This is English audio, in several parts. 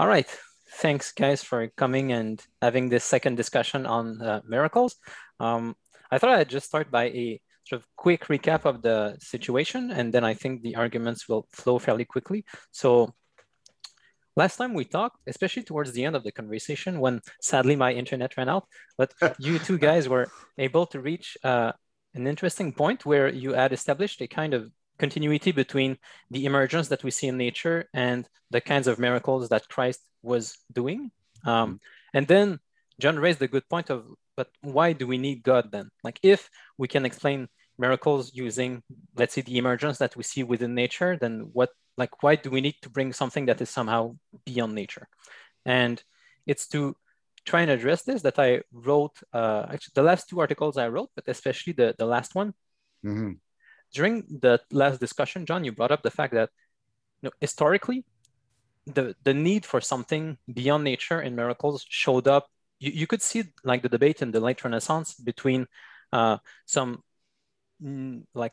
All right. Thanks, guys, for coming and having this second discussion on uh, miracles. Um, I thought I'd just start by a sort of quick recap of the situation, and then I think the arguments will flow fairly quickly. So last time we talked, especially towards the end of the conversation, when sadly my internet ran out, but you two guys were able to reach uh, an interesting point where you had established a kind of continuity between the emergence that we see in nature and the kinds of miracles that Christ was doing. Um, mm-hmm. and then John raised a good point of, but why do we need God then? Like if we can explain miracles using, let's say, the emergence that we see within nature, then what, like, why do we need to bring something that is somehow beyond nature? And it's to try and address this that I wrote, uh, actually the last two articles I wrote, but especially the, the last one. Mm-hmm. During the last discussion, John, you brought up the fact that you know, historically, the, the need for something beyond nature in miracles showed up. You, you could see like the debate in the late Renaissance between uh, some mm, like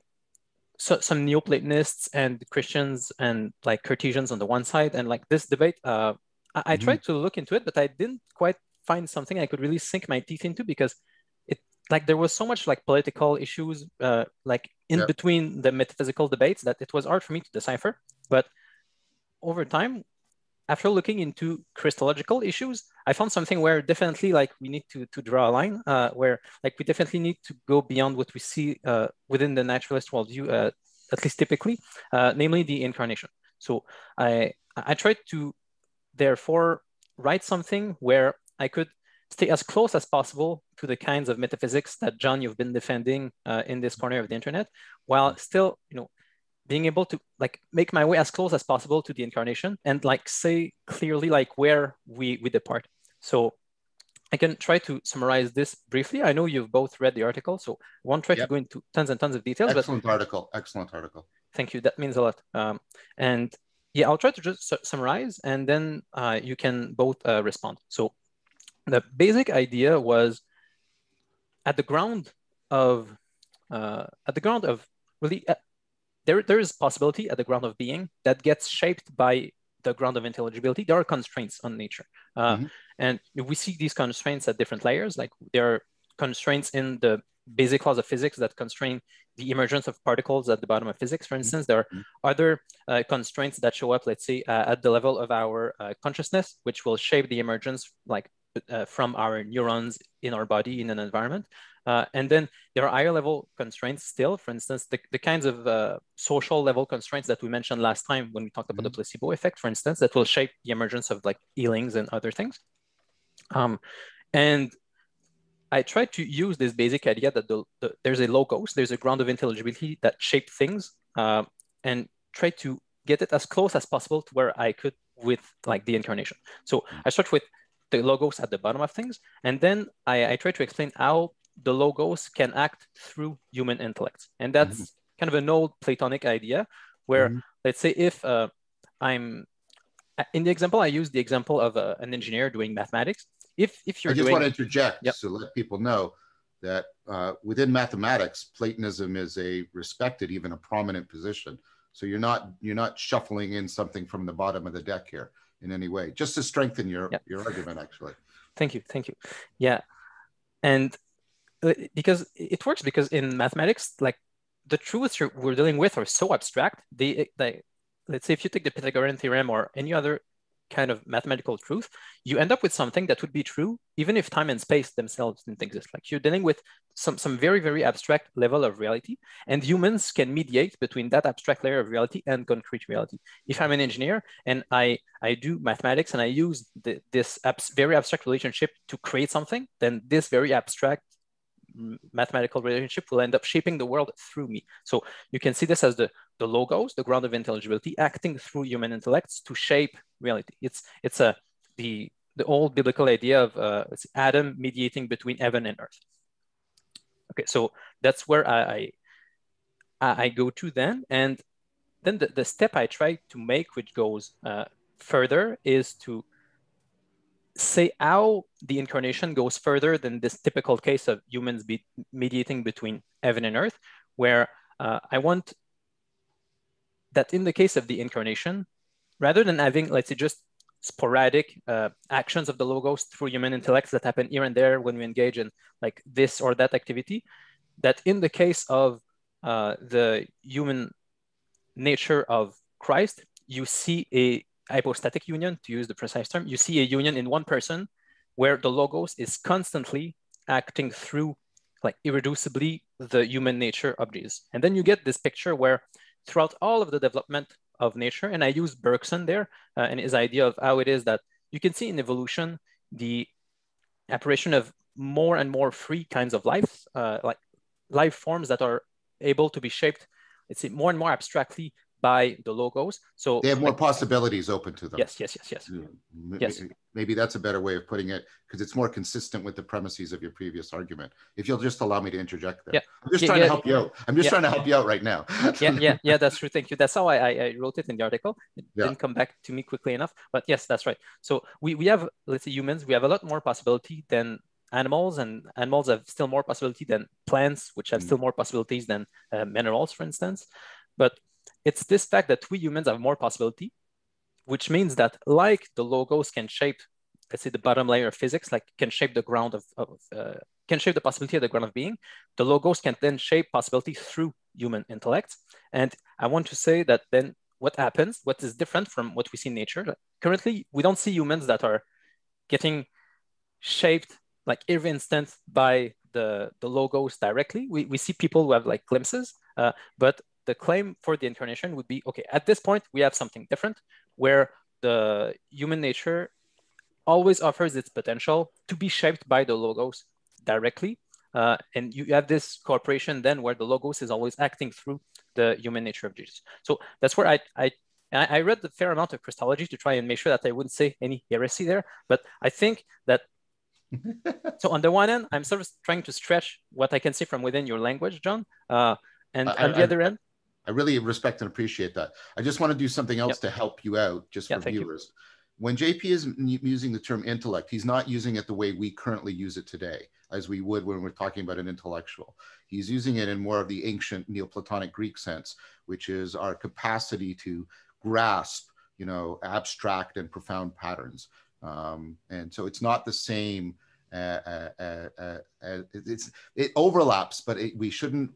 so, some Neoplatonists and Christians and like Cartesians on the one side, and like this debate, uh, I, I mm-hmm. tried to look into it, but I didn't quite find something I could really sink my teeth into because like there was so much like political issues uh, like in yep. between the metaphysical debates that it was hard for me to decipher. But over time, after looking into Christological issues, I found something where definitely like we need to, to draw a line uh, where like we definitely need to go beyond what we see uh, within the naturalist worldview, uh, at least typically, uh, namely the incarnation. So I, I tried to therefore write something where I could stay as close as possible to the kinds of metaphysics that John, you've been defending uh, in this corner of the internet, while still, you know, being able to like make my way as close as possible to the incarnation and like say clearly like where we we depart. So I can try to summarize this briefly. I know you've both read the article, so I won't try yep. to go into tons and tons of details. Excellent but, article. Excellent article. Thank you. That means a lot. Um, and yeah, I'll try to just su summarize, and then uh, you can both uh, respond. So the basic idea was at the ground of uh, at the ground of really uh, there, there is possibility at the ground of being that gets shaped by the ground of intelligibility. There are constraints on nature. Uh, mm-hmm. And we see these constraints at different layers. Like there are constraints in the basic laws of physics that constrain the emergence of particles at the bottom of physics. For mm-hmm. instance, there are mm-hmm. other uh, constraints that show up, let's say, uh, at the level of our uh, consciousness, which will shape the emergence like uh, from our neurons in our body in an environment. Uh, and then there are higher level constraints still, for instance, the, the kinds of uh, social level constraints that we mentioned last time when we talked about mm-hmm. the placebo effect, for instance, that will shape the emergence of like healings and other things. Um, and I try to use this basic idea that the, the, there's a logos, there's a ground of intelligibility that shape things uh, and try to get it as close as possible to where I could with like the incarnation. So mm. I start with the logos at the bottom of things. And then I, I try to explain how the logos can act through human intellect. And that's mm-hmm. kind of an old Platonic idea where, mm-hmm. let's say, if uh, I'm in the example, I use the example of uh, an engineer doing mathematics. If, if you're I just doing, want to interject yep. to let people know that uh, within mathematics, Platonism is a respected, even a prominent position. So you're not you're not shuffling in something from the bottom of the deck here in any way, just to strengthen your yep. your argument. Actually, thank you, thank you. Yeah, and uh, because it works because in mathematics, like the truths we're dealing with are so abstract. They, they, let's say if you take the Pythagorean theorem or any other kind of mathematical truth, you end up with something that would be true even if time and space themselves didn't exist. Like you're dealing with some, some very, very abstract level of reality, and humans can mediate between that abstract layer of reality and concrete reality. If I'm an engineer and I, I do mathematics and I use the, this abs very abstract relationship to create something, then this very abstract mathematical relationship will end up shaping the world through me. So you can see this as the, the logos, the ground of intelligibility, acting through human intellects to shape reality. It's, it's a, the, the old biblical idea of uh, Adam mediating between heaven and earth. Okay, so that's where I, I, I go to then. And then the, the step I try to make, which goes uh, further, is to say how the incarnation goes further than this typical case of humans be mediating between heaven and earth, where uh, I want that in the case of the incarnation, rather than having, let's say, just sporadic uh, actions of the logos through human intellects that happen here and there when we engage in like this or that activity. That in the case of uh, the human nature of Christ, you see a hypostatic union, to use the precise term, you see a union in one person where the logos is constantly acting through like irreducibly the human nature of these. And then you get this picture where throughout all of the development of nature, and I use Bergson there uh, and his idea of how it is that you can see in evolution the apparition of more and more free kinds of life, uh, like life forms that are able to be shaped, let's say, more and more abstractly by the logos. So they have more like, possibilities open to them. Yes, yes, yes, yes. yes. Maybe that's a better way of putting it because it's more consistent with the premises of your previous argument. If you'll just allow me to interject there. Yeah. I'm just yeah, trying yeah, to help you out. I'm just yeah. trying to help you out right now. yeah, yeah, yeah, that's true. Thank you. That's how I, I, wrote it in the article. It didn't come back to me quickly enough, but yes, that's right. So we, we have, let's say humans, we have a lot more possibility than animals and animals have still more possibility than plants, which have Mm. still more possibilities than uh, minerals, for instance. But it's this fact that we humans have more possibility, which means that like the logos can shape, let's say the bottom layer of physics, like can shape the ground of, of uh, can shape the possibility of the ground of being, the logos can then shape possibility through human intellect. And I want to say that then what happens, what is different from what we see in nature, currently we don't see humans that are getting shaped like every instant by the, the logos directly. We, we see people who have like glimpses, uh, but the claim for the incarnation would be, okay, at this point, we have something different where the human nature always offers its potential to be shaped by the logos directly. Uh, and you have this cooperation then where the logos is always acting through the human nature of Jesus. So that's where I, I, I read a fair amount of Christology to try and make sure that I wouldn't say any heresy there. But I think that so on the one end, I'm sort of trying to stretch what I can see from within your language, John. Uh, and I- on the I- other end, I really respect and appreciate that. I just want to do something else to help you out, just Yeah, for thank you. viewers. When JP is m- using the term intellect, he's not using it the way we currently use it today, as we would when we're talking about an intellectual. He's using it in more of the ancient Neoplatonic Greek sense, which is our capacity to grasp, you know, abstract and profound patterns. Um, and so it's not the same. Uh, uh, it's it overlaps, but it, we shouldn't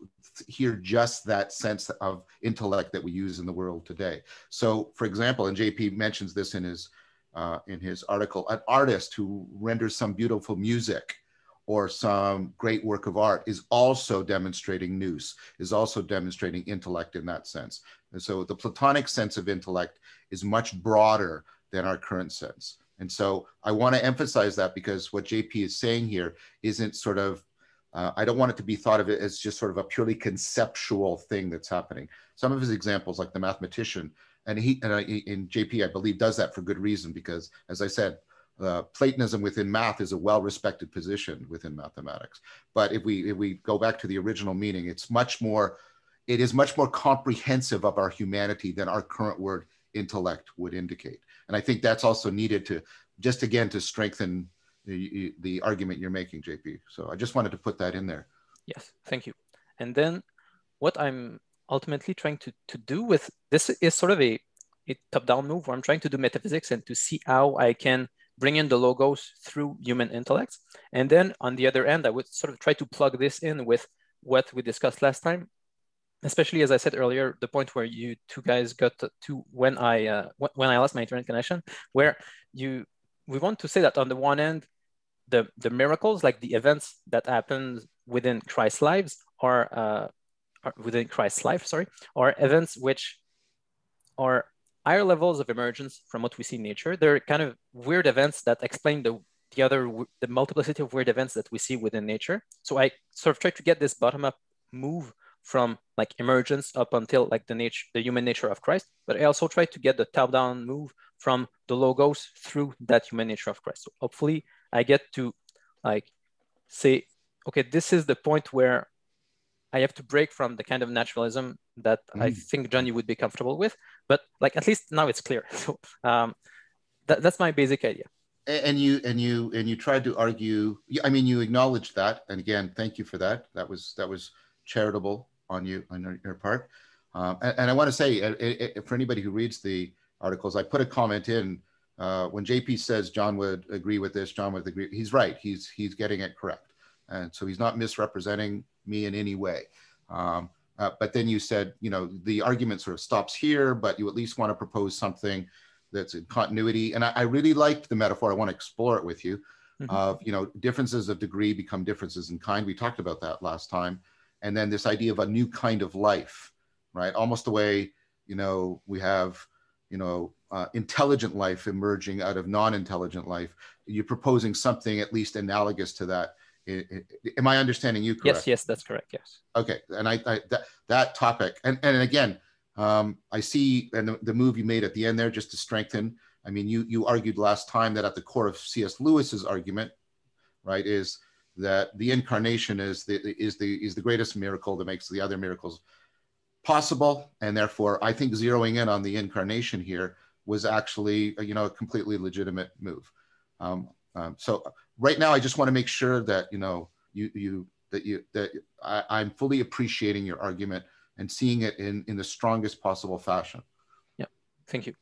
hear just that sense of intellect that we use in the world today. So, for example, and JP mentions this in his uh, in his article, an artist who renders some beautiful music or some great work of art is also demonstrating nous, is also demonstrating intellect in that sense. And so the Platonic sense of intellect is much broader than our current sense. And so I want to emphasize that because what JP is saying here isn't sort of, uh, I don't want it to be thought of it as just sort of a purely conceptual thing that's happening. Some of his examples, like the mathematician, and he and I, in JP, I believe, does that for good reason because, as I said, uh, Platonism within math is a well-respected position within mathematics. But if we if we go back to the original meaning, it's much more, it is much more comprehensive of our humanity than our current word intellect would indicate. And I think that's also needed to just again to strengthen the, the argument you're making, JP. So I just wanted to put that in there. Yes, thank you. And then what I'm ultimately trying to, to do with this is sort of a, a top-down move where I'm trying to do metaphysics and to see how I can bring in the logos through human intellect. And then on the other end, I would sort of try to plug this in with what we discussed last time, especially as I said earlier, the point where you two guys got to, when I uh, when I lost my internet connection, where you we want to say that on the one end, the the miracles, like the events that happen within Christ's lives, are, uh, are within Christ's life, sorry, are events which are higher levels of emergence from what we see in nature. They're kind of weird events that explain the the other the multiplicity of weird events that we see within nature. So I sort of try to get this bottom up move from like emergence up until like the nature the human nature of Christ, but I also try to get the top down move from the logos through that human nature of Christ. So hopefully I get to like say, okay, this is the point where I have to break from the kind of naturalism that mm. I think Johnny would be comfortable with. But like at least now it's clear. So um, that, that's my basic idea. And you and you and you tried to argue. I mean, you acknowledged that, and again, thank you for that. That was that was charitable on you on your part. Um, and, and, I want to say, uh, it, it, for anybody who reads the articles, I put a comment in uh, when JP says John would agree with this, John would agree. He's right. He's he's getting it correct, and so he's not misrepresenting me in any way. Um, uh, but then you said, you know, the argument sort of stops here, but you at least want to propose something that's in continuity. And I, I really liked the metaphor. I want to explore it with you. Mm-hmm. Of you know, differences of degree become differences in kind. We talked about that last time, and then this idea of a new kind of life, right? Almost the way you know we have you know uh, intelligent life emerging out of non-intelligent life. You're proposing something at least analogous to that am I understanding you correct? Yes, yes, that's correct. Yes. Okay, and I, I that that topic, and and again, um, I see, and the, the move you made at the end there, just to strengthen. I mean, you you argued last time that at the core of C.S. Lewis's argument, right, is that the incarnation is the is the is the greatest miracle that makes the other miracles possible, and therefore, I think zeroing in on the incarnation here was actually you know a completely legitimate move. Um, um, so right now, I just want to make sure that you know you you that you that I, I'm fully appreciating your argument and seeing it in in the strongest possible fashion. Yeah, thank you.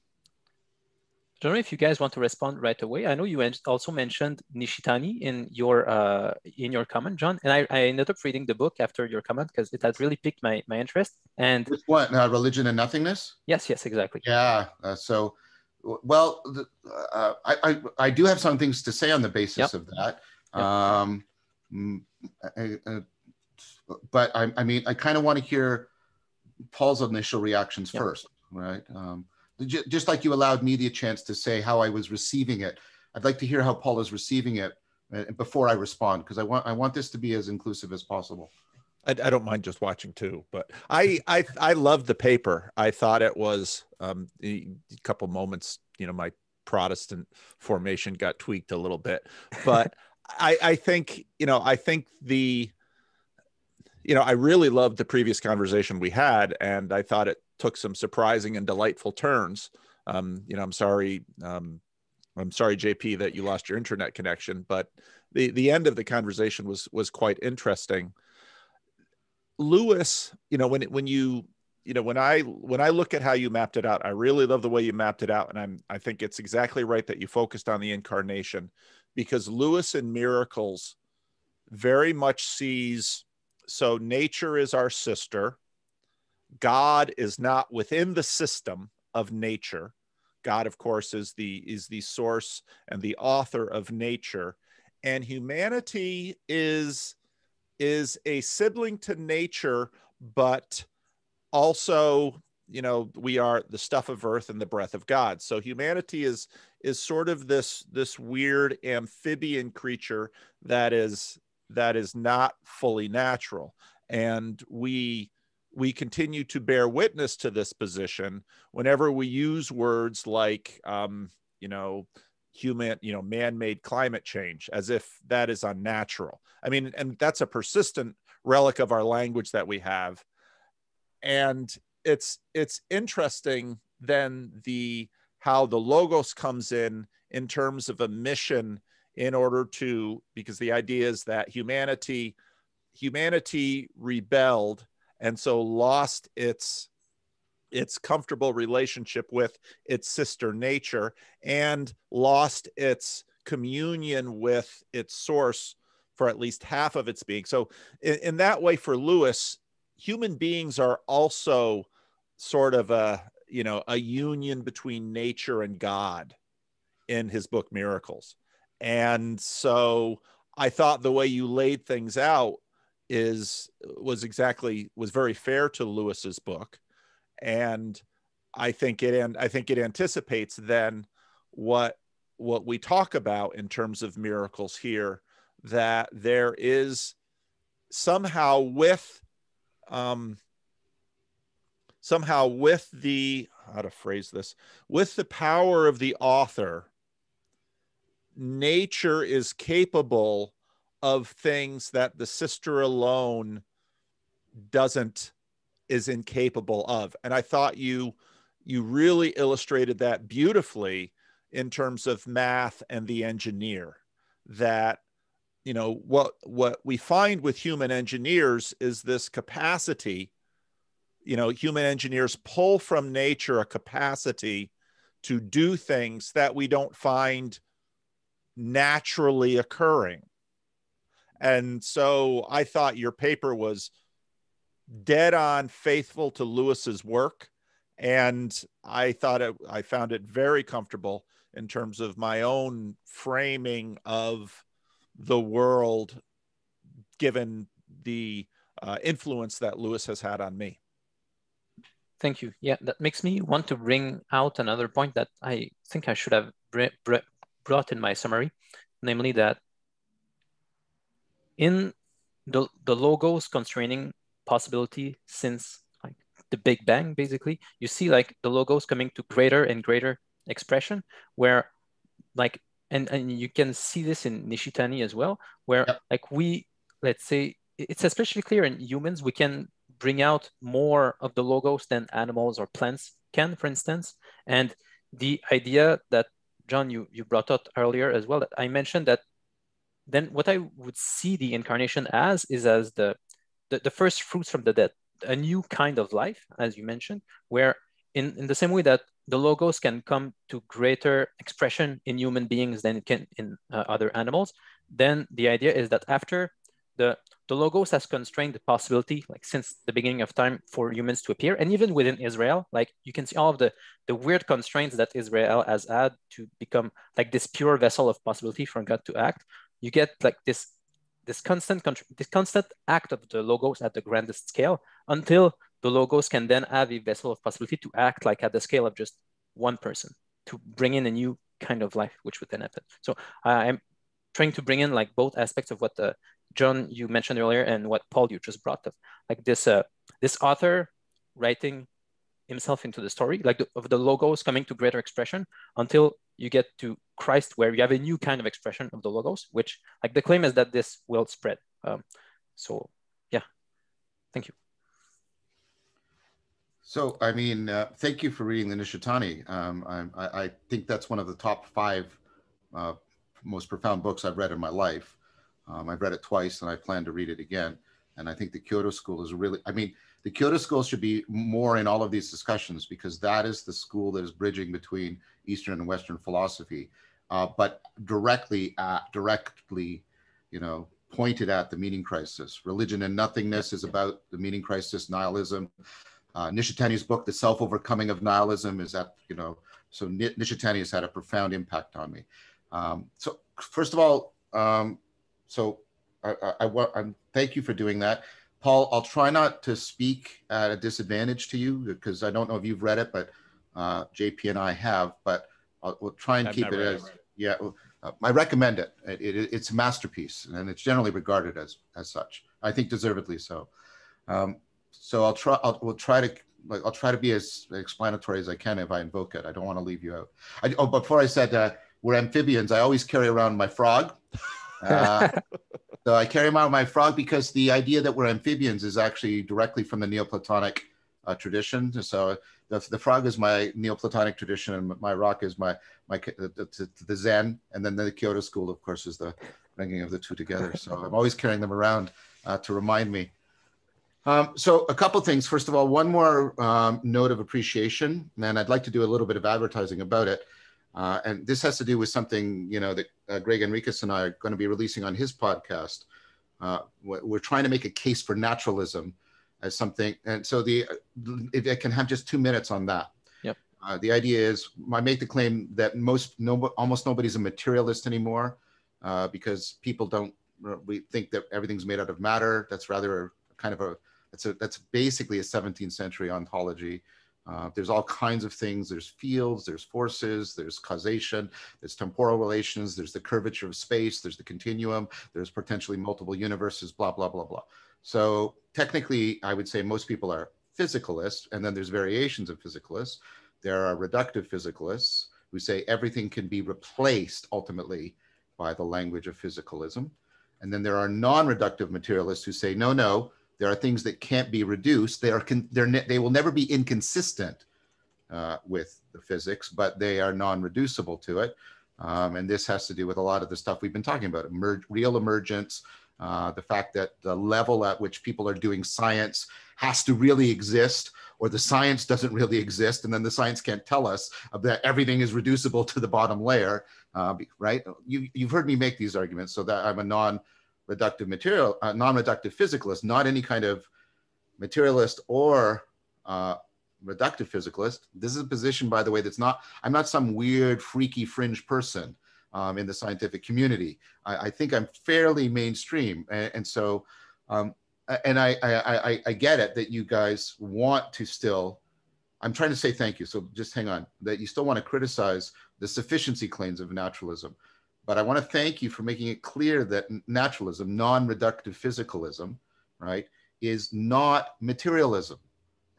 I don't know if you guys want to respond right away. I know you also mentioned Nishitani in your uh, in your comment, John, and I, I ended up reading the book after your comment because it had really piqued my, my interest. And Which what uh, religion and nothingness? Yes, yes, exactly. Yeah. Uh, so well, uh, I, I, I do have some things to say on the basis yep. of that. Yep. Um, I, I, but I, I mean, I kind of want to hear Paul's initial reactions yep. first, right? Um, just like you allowed me the chance to say how I was receiving it. I'd like to hear how Paul is receiving it uh, before I respond, because I want I want this to be as inclusive as possible. I, I, don't mind just watching too, but I I I loved the paper. I thought it was um, a couple moments. You know, my Protestant formation got tweaked a little bit, but I I think you know I think the you know I really loved the previous conversation we had, and I thought it took some surprising and delightful turns. Um, you know, I'm sorry. Um, I'm sorry, JP, that you lost your internet connection, but the the end of the conversation was was quite interesting. Lewis, you know, when when you you know when I when I look at how you mapped it out, I really love the way you mapped it out, and I'm I think it's exactly right that you focused on the incarnation, because Lewis in Miracles very much sees so nature is our sister, God is not within the system of nature. God, of course, is the is the source and the author of nature, and humanity is is a sibling to nature, but also, you know, we are the stuff of earth and the breath of God. So humanity is is sort of this this weird amphibian creature that is that is not fully natural, and we we continue to bear witness to this position whenever we use words like um, you know human, you know, man-made climate change as if that is unnatural. I mean, and that's a persistent relic of our language that we have. And it's it's interesting then the how the logos comes in in terms of a mission in order to because the idea is that humanity humanity rebelled and so lost its its comfortable relationship with its sister nature and lost its communion with its source for at least half of its being. So, in, in that way, for Lewis, human beings are also sort of a you know a union between nature and God in his book Miracles. And so I thought the way you laid things out is was exactly was very fair to Lewis's book. And I think it and I think it anticipates then what what we talk about in terms of miracles here that there is somehow with um, somehow with the how to phrase this with the power of the author nature is capable of things that the sister alone doesn't is incapable of. And I thought you you really illustrated that beautifully in terms of math and the engineer that you know what what we find with human engineers is this capacity you know human engineers pull from nature a capacity to do things that we don't find naturally occurring. And so I thought your paper was dead on faithful to Lewis's work. And I thought it, I found it very comfortable in terms of my own framing of the world, given the uh, influence that Lewis has had on me. Thank you. Yeah, that makes me want to bring out another point that I think I should have brought in my summary, namely that in the, the logos constraining possibility since like the Big Bang, basically, you see like the logos coming to greater and greater expression where like, and, and you can see this in Nishitani as well, where yep. like we, let's say, it's especially clear in humans, we can bring out more of the logos than animals or plants can, for instance. And the idea that John, you, you brought up earlier as well, that I mentioned that then what I would see the incarnation as is as the, the, the first fruits from the dead, a new kind of life, as you mentioned, where in, in the same way that the logos can come to greater expression in human beings than it can in uh, other animals, then the idea is that after the, the logos has constrained the possibility, like since the beginning of time, for humans to appear. And even within Israel, like you can see all of the, the weird constraints that Israel has had to become like this pure vessel of possibility for God to act. You get like this, this constant, this constant act of the logos at the grandest scale until the logos can then have a vessel of possibility to act like at the scale of just one person to bring in a new kind of life, which would then happen. So I'm trying to bring in like both aspects of what the John you mentioned earlier and what Paul you just brought up, like this uh, this author writing himself into the story, like the, of the logos coming to greater expression until you get to Christ, where you have a new kind of expression of the logos, which like the claim is that this will spread. Um, so yeah, thank you. So, I mean, uh, thank you for reading the Nishitani. Um, I, I, think that's one of the top five uh, most profound books I've read in my life. Um, I've read it twice and I plan to read it again. And I think the Kyoto School is really, I mean, the Kyoto School should be more in all of these discussions because that is the school that is bridging between Eastern and Western philosophy, uh, but directly, at, directly, you know, pointed at the meaning crisis. Religion and Nothingness is about the meaning crisis, nihilism. Uh, Nishitani's book, The Self-Overcoming of Nihilism, is that, you know, so Nishitani has had a profound impact on me. Um, so first of all, um, so I, I, I, I thank you for doing that. Paul, I'll try not to speak at a disadvantage to you because I don't know if you've read it, but uh, JP and I have, but I'll, we'll try and I've keep it as, it. yeah, uh, I recommend it. It, it. It's a masterpiece and it's generally regarded as, as such. I think deservedly so. Um, so I'll try, I'll, we'll try to, like, I'll try to be as explanatory as I can if I invoke it. I don't want to leave you out. I, oh, before I said uh, we're amphibians, I always carry around my frog. Uh, so I carry around my frog because the idea that we're amphibians is actually directly from the Neoplatonic uh, tradition. So the, the frog is my Neoplatonic tradition, and my rock is my my the, the Zen, and then the Kyoto school, of course, is the bringing of the two together. So I'm always carrying them around uh, to remind me. Um, so a couple things. First of all, one more um, note of appreciation, and I'd like to do a little bit of advertising about it. Uh, and this has to do with something, you know, that uh, Gregg Henriques and I are going to be releasing on his podcast. Uh, we're trying to make a case for naturalism as something. And so the, if I can have just two minutes on that. Yep. Uh, the idea is I make the claim that most, no, almost nobody's a materialist anymore uh, because people don't, we think that everything's made out of matter. That's rather a, kind of a, that's a, that's basically a 17th century ontology. Uh, there's all kinds of things. There's fields, there's forces, there's causation, there's temporal relations, there's the curvature of space, there's the continuum, there's potentially multiple universes, blah, blah, blah, blah. So technically, I would say most people are physicalists, and then there's variations of physicalists. There are reductive physicalists who say everything can be replaced ultimately by the language of physicalism. And then there are non-reductive materialists who say, no, no, there are things that can't be reduced. They are they're they will never be inconsistent uh, with the physics, but they are non-reducible to it. Um, and this has to do with a lot of the stuff we've been talking about: real emergence, uh, the fact that the level at which people are doing science has to really exist, or the science doesn't really exist, and then the science can't tell us that everything is reducible to the bottom layer, uh, right? You, you've heard me make these arguments, so that I'm a non-reductive material, uh, non-reductive physicalist, not any kind of materialist or uh, reductive physicalist. This is a position, by the way, that's not, I'm not some weird, freaky fringe person um, in the scientific community. I, I, think I'm fairly mainstream. And, and so, um, and I, I, I get it that you guys want to still, I'm trying to say thank you. So just hang on, that you still want to criticize the sufficiency claims of naturalism. But I want to thank you for making it clear that naturalism, non reductive physicalism, right, is not materialism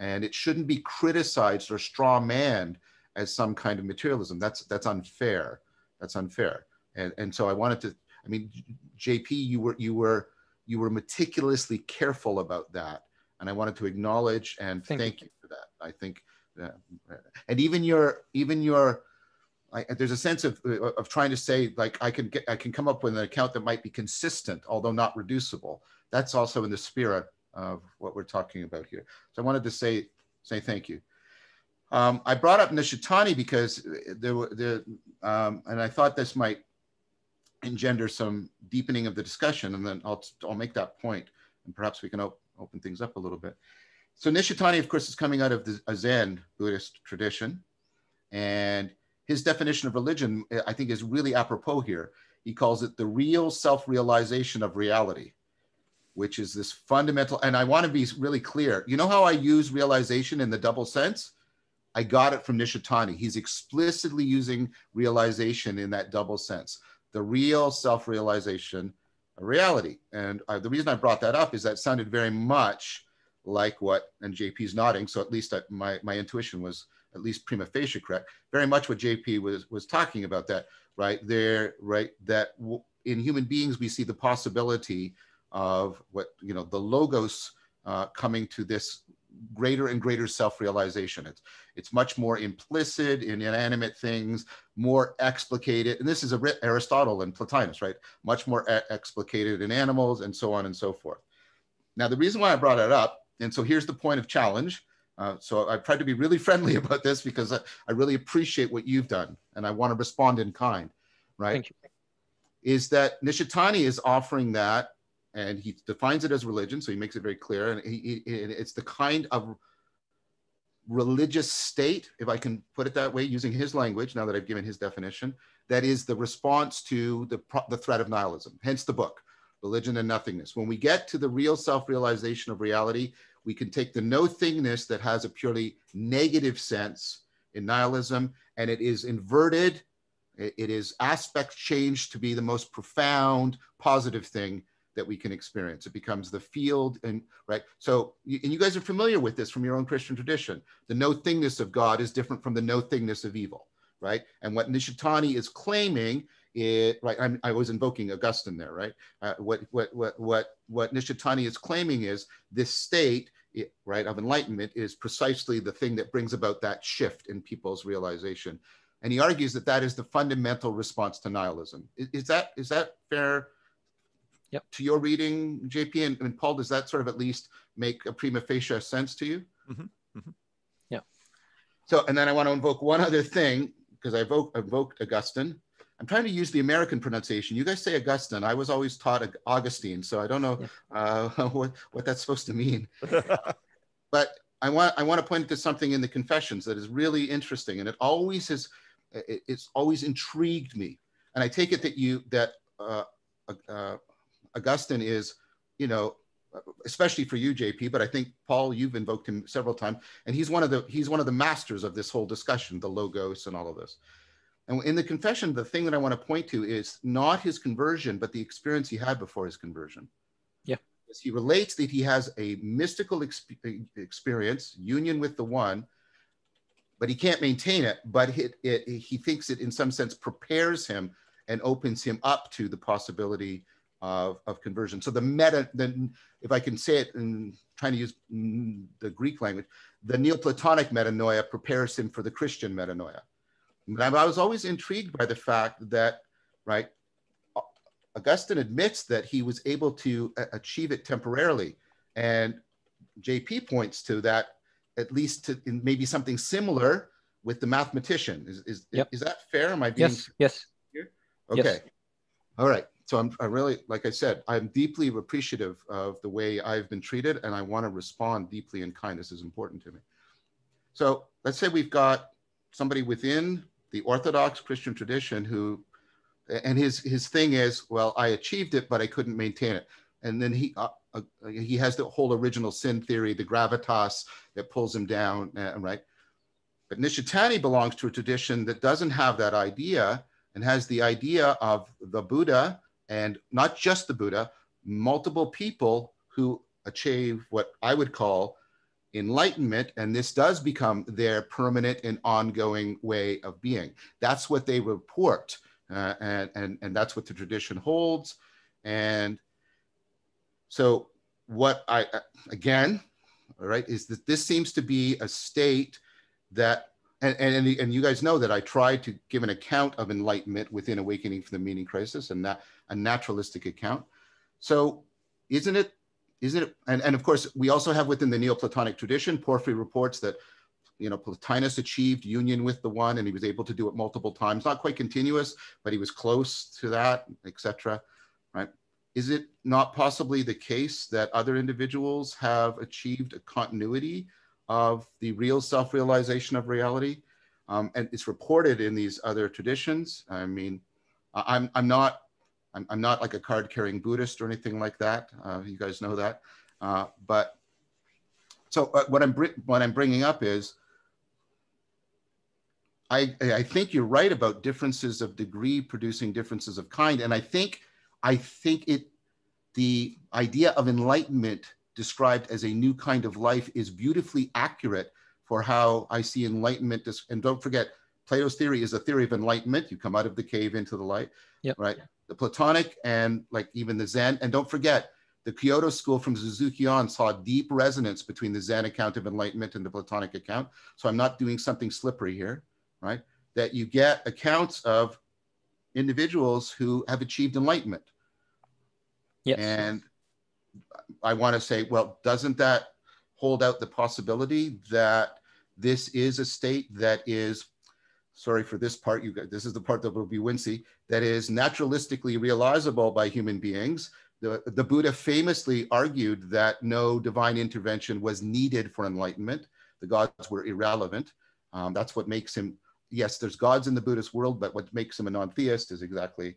and it shouldn't be criticized or straw manned as some kind of materialism. That's that's unfair. That's unfair. And and so I wanted to. I mean, JP, you were you were you were meticulously careful about that, and I wanted to acknowledge and thank, thank you. you for that. I think, that, and even your even your. I, there's a sense of, of trying to say like I can get I can come up with an account that might be consistent although not reducible. That's also in the spirit of what we're talking about here. So I wanted to say, say thank you. Um, I brought up Nishitani because there were there, um, and I thought this might engender some deepening of the discussion, and then I'll I'll make that point, and perhaps we can op open things up a little bit. So Nishitani, of course, is coming out of the Zen Buddhist tradition, and his definition of religion, I think, is really apropos here. He calls it the real self-realization of reality which is this fundamental, and I want to be really clear. You know how I use realization in the double sense? I got it from Nishitani. He's explicitly using realization in that double sense, the real self realization of reality. And uh, the reason I brought that up is that sounded very much like what, and JP's nodding, so at least I, my, my intuition was at least prima facie correct, very much what JP was, was talking about that, right? There, right? That in human beings, we see the possibility of what, you know, the logos uh, coming to this greater and greater self-realization. It's, it's much more implicit in inanimate things, more explicated. And this is Aristotle and Plotinus, right? Much more explicated in animals and so on and so forth. Now, the reason why I brought it up, and so here's the point of challenge. Uh, so I've tried to be really friendly about this because I, I really appreciate what you've done and I want to respond in kind, right? Is that Nishitani is offering that and he defines it as religion. So he makes it very clear, and he, he, it's the kind of religious state, if I can put it that way, using his language. Now that I've given his definition, that is the response to the the threat of nihilism. Hence the book, Religion and Nothingness. When we get to the real self-realization of reality, we can take the no thingness that has a purely negative sense in nihilism, and it is inverted. It is aspect changed to be the most profound positive thing that we can experience. It becomes the field and right. So, and you guys are familiar with this from your own Christian tradition. The no thingness of God is different from the no thingness of evil, right? And what Nishitani is claiming it right I'm, i was invoking augustine there right uh, what what what what what nishitani is claiming is this state it, right of enlightenment is precisely the thing that brings about that shift in people's realization and he argues that that is the fundamental response to nihilism is, is that is that fair Yep. To your reading, JP and, and, Paul, does that sort of at least make a prima facie sense to you? Mm-hmm. Mm-hmm. Yeah. So, and then I want to invoke one other thing because I evoked, invoked Augustine. I'm trying to use the American pronunciation. You guys say Augustine. I was always taught Augustine, so I don't know yeah. uh, what, what that's supposed to mean. but I want I want to point to something in the Confessions that is really interesting, and it always has it, it's always intrigued me. And I take it that you that uh, uh, Augustine is, you know, especially for you, JP, but I think Paul, you've invoked him several times, and he's one of the he's one of the masters of this whole discussion, the logos and all of this. And in the confession, the thing that I want to point to is not his conversion, but the experience he had before his conversion. Yeah. He relates that he has a mystical exp- experience, union with the one, but he can't maintain it. But it, it, he thinks it, in some sense, prepares him and opens him up to the possibility of, of conversion. So the meta, then if I can say it in trying to use mm, the Greek language, the Neoplatonic metanoia prepares him for the Christian metanoia. But I was always intrigued by the fact that, right, Augustine admits that he was able to uh, achieve it temporarily. And JP points to that at least to in maybe something similar with the mathematician. Is is, Yep. is that fair? Am I being Yes, yes. Okay. Yes. All right. So I'm I really, like I said, I'm deeply appreciative of the way I've been treated and I want to respond deeply in kindness is important to me. So let's say we've got somebody within the Orthodox Christian tradition who, and his his thing is, well, I achieved it, but I couldn't maintain it. And then he uh, uh, he has the whole original sin theory, the gravitas that pulls him down, uh, right? But Nishitani belongs to a tradition that doesn't have that idea and has the idea of the Buddha and not just the Buddha, multiple people who achieve what I would call enlightenment. And this does become their permanent and ongoing way of being. That's what they report. Uh, and, and, and that's what the tradition holds. And so, what I, uh, again, all right, is that this seems to be a state that and, and, and you guys know that I tried to give an account of enlightenment within Awakening from the Meaning Crisis and that a naturalistic account. So isn't it, isn't it, and, and of course, we also have within the Neoplatonic tradition, Porphyry reports that, you know, Plotinus achieved union with the one and he was able to do it multiple times, not quite continuous, but he was close to that, etc. right? Is it not possibly the case that other individuals have achieved a continuity of the real self-realization of reality. Um, and it's reported in these other traditions. I mean, I'm, I'm not, I'm, I'm not like a card carrying Buddhist or anything like that. Uh, you guys know that. Uh, but so uh, what I'm, what I'm bringing up is, I, I think you're right about differences of degree producing differences of kind. And I think, I think it, the idea of enlightenment described as a new kind of life is beautifully accurate for how I see enlightenment. And don't forget, Plato's theory is a theory of enlightenment. You come out of the cave into the light, yep. right? The Platonic and like even the Zen. And don't forget, the Kyoto school from Suzuki on saw deep resonance between the Zen account of enlightenment and the Platonic account. So I'm not doing something slippery here, right? That you get accounts of individuals who have achieved enlightenment. Yes. And I want to say, well, doesn't that hold out the possibility that this is a state that is, sorry for this part, you this is the part that will be wincy, that is naturalistically realizable by human beings. The, the Buddha famously argued that no divine intervention was needed for enlightenment. The gods were irrelevant. Um, that's what makes him, yes, there's gods in the Buddhist world, but what makes him a non-theist is exactly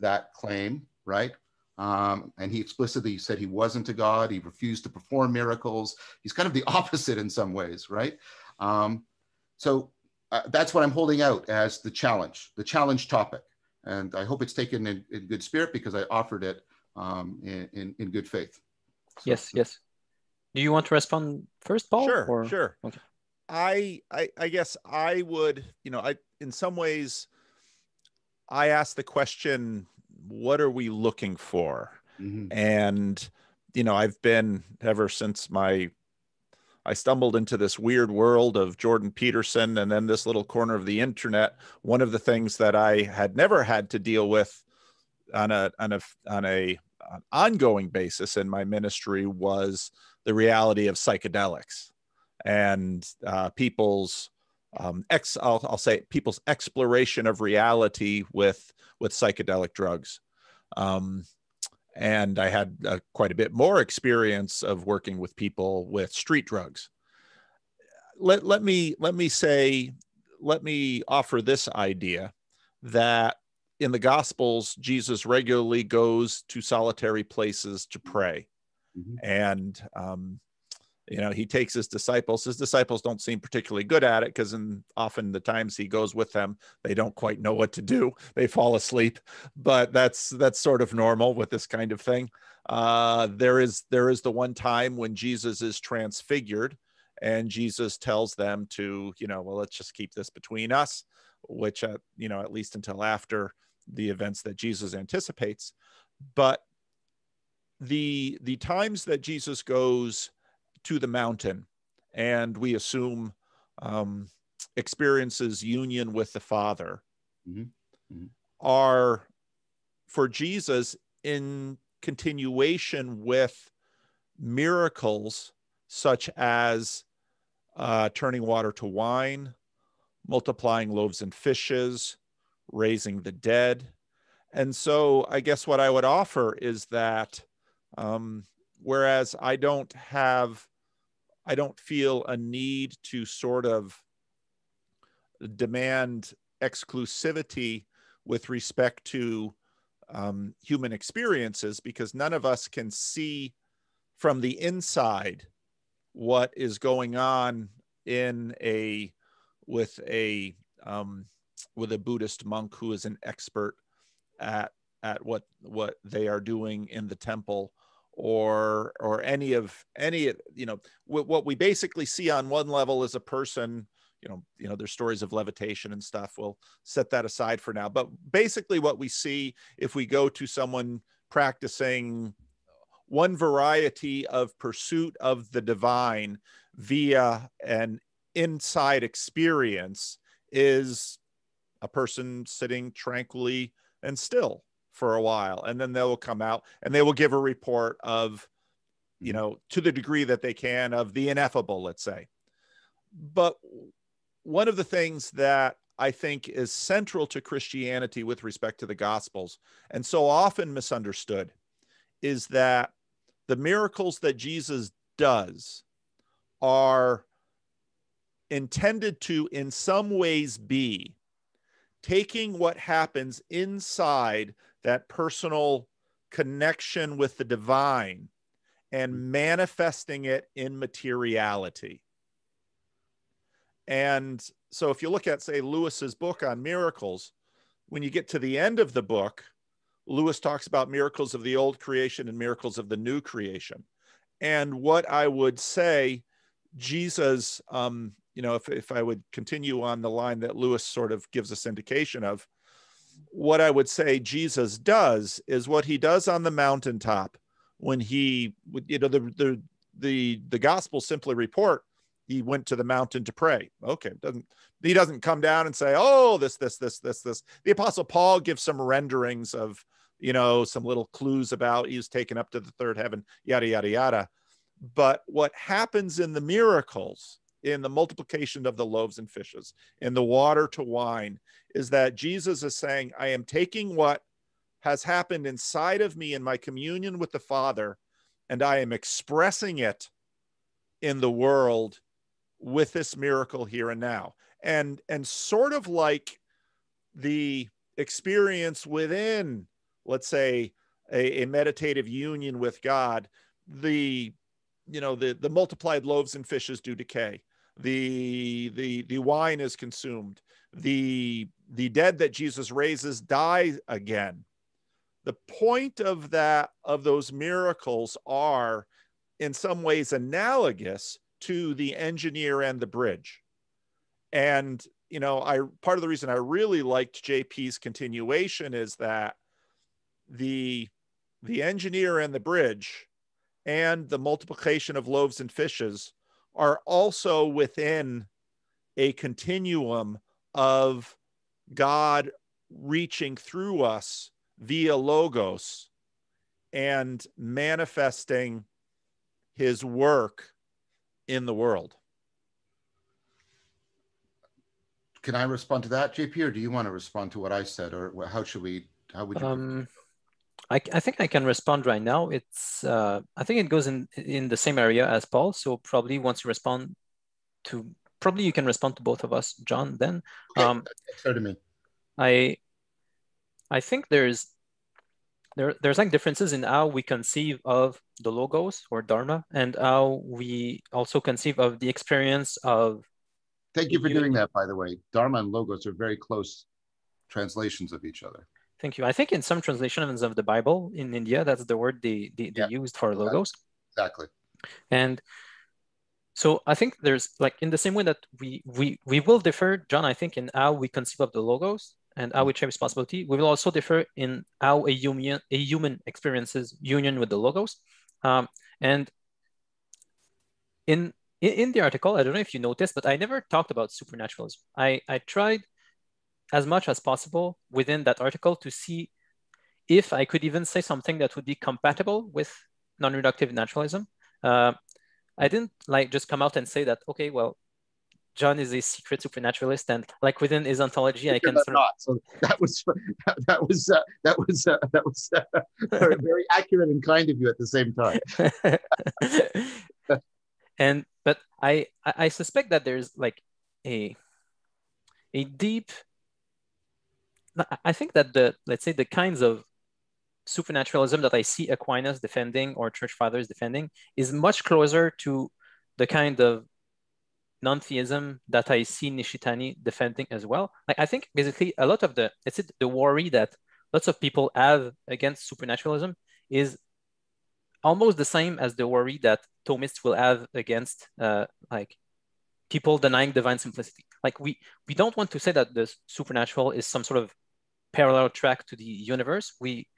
that claim, right? Um, and he explicitly said he wasn't a god. He refused to perform miracles. He's kind of the opposite in some ways, right? Um, so uh, that's what I'm holding out as the challenge, the challenge topic. And I hope it's taken in, in good spirit because I offered it um, in, in, in, good faith. So, yes, yes. Do you want to respond first, Paul? Sure, or? sure. Okay. I, I, I guess I would, you know, I in some ways, I ask the question what are we looking for mm-hmm. and you know i've been ever since my i stumbled into this weird world of jordan peterson and then this little corner of the internet one of the things that i had never had to deal with on a on a on a an ongoing basis in my ministry was the reality of psychedelics and uh, people's um, ex I'll, I'll say people's exploration of reality with with psychedelic drugs. Um, and I had uh, quite a bit more experience of working with people with street drugs. Let, let me let me say let me offer this idea that in the gospels jesus regularly goes to solitary places to pray mm-hmm. and um, you know he takes his disciples. His disciples don't seem particularly good at it because often the times he goes with them they don't quite know what to do. They fall asleep. But that's that's sort of normal with this kind of thing. Uh, there is there is the one time when jesus is transfigured and jesus tells them to you know well let's just keep this between us which uh, you know at least until after the events that jesus anticipates. But the the times that jesus goes to the mountain and we assume um, experiences union with the Father mm-hmm. Mm-hmm. are for Jesus in continuation with miracles such as uh, turning water to wine, multiplying loaves and fishes, raising the dead. And so I guess what I would offer is that um, whereas I don't have, I don't feel a need to sort of demand exclusivity with respect to um, human experiences because none of us can see from the inside what is going on in a with a um, with a Buddhist monk who is an expert at at what what they are doing in the temple or or any of any you know what we basically see on one level is a person you know you know there's stories of levitation and stuff. We'll set that aside for now. But basically what we see if we go to someone practicing one variety of pursuit of the divine via an inside experience is a person sitting tranquilly and still for a while and then they will come out and they will give a report of you mm-hmm. know to the degree that they can of the ineffable let's say. But one of the things that I think is central to Christianity with respect to the Gospels, and so often misunderstood, is that the miracles that Jesus does are intended to, in some ways, be taking what happens inside that personal connection with the divine and manifesting it in materiality. And so if you look at, say, Lewis's book on miracles, when you get to the end of the book, Lewis talks about miracles of the old creation and miracles of the new creation. And what I would say, Jesus, um, you know, if, if I would continue on the line that Lewis sort of gives us indication of, what I would say Jesus does is what he does on the mountaintop when he, you know, the, the, the, the gospel simply report he went to the mountain to pray. Okay, doesn't he doesn't come down and say, "Oh, this, this, this, this, this." The Apostle Paul gives some renderings of, you know, some little clues about he was taken up to the third heaven, yada yada yada. But what happens in the miracles, in the multiplication of the loaves and fishes, in the water to wine, is that Jesus is saying, "I am taking what has happened inside of me in my communion with the Father, and I am expressing it in the world with this miracle here and now. And and sort of like the experience within let's say a, a, meditative union with god the you know the the multiplied loaves and fishes do decay the the the wine is consumed the the dead that jesus raises die again the point of that of those miracles are in some ways analogous to the engineer and the bridge. And you know, I part of the reason I really liked JP's continuation is that the the engineer and the bridge and the multiplication of loaves and fishes are also within a continuum of God reaching through us via logos and manifesting his work in the world. Can I respond to that, JP, or do you want to respond to what I said, or how should we? How would you? Um, I, I think I can respond right now. It's uh, I think it goes in in the same area as Paul. So probably once you respond to, probably you can respond to both of us, John. Then, um, to me. I I think there's there, there's like differences in how we conceive of the logos or dharma and how we also conceive of the experience of thank you for doing that by the way dharma and logos are very close translations of each other thank you i think in some translations of the bible in india that's the word they, they, they yeah. used for logos exactly and so i think there's like in the same way that we we we will differ john i think in how we conceive of the logos and how we take responsibility. We will also differ in how a human, a human experiences union with the logos. Um, and in, in the article, I don't know if you noticed, but I never talked about supernaturalism. I, I tried as much as possible within that article to see if I could even say something that would be compatible with non-reductive naturalism. Uh, I didn't like just come out and say that, okay, well, John is a secret supernaturalist, and like within his ontology, I can Sort not. So that was that, that was uh, that was uh, that was uh, very, very accurate and kind of you at the same time. and but I I I suspect that there's like a a deep I- think that the let's say the kinds of supernaturalism that I see Aquinas defending or church fathers defending is much closer to the kind of non-theism that I see Nishitani defending as well. Like I think basically a lot of the say the worry that lots of people have against supernaturalism is almost the same as the worry that Thomists will have against uh, like people denying divine simplicity. Like we we don't want to say that the supernatural is some sort of parallel track to the universe. We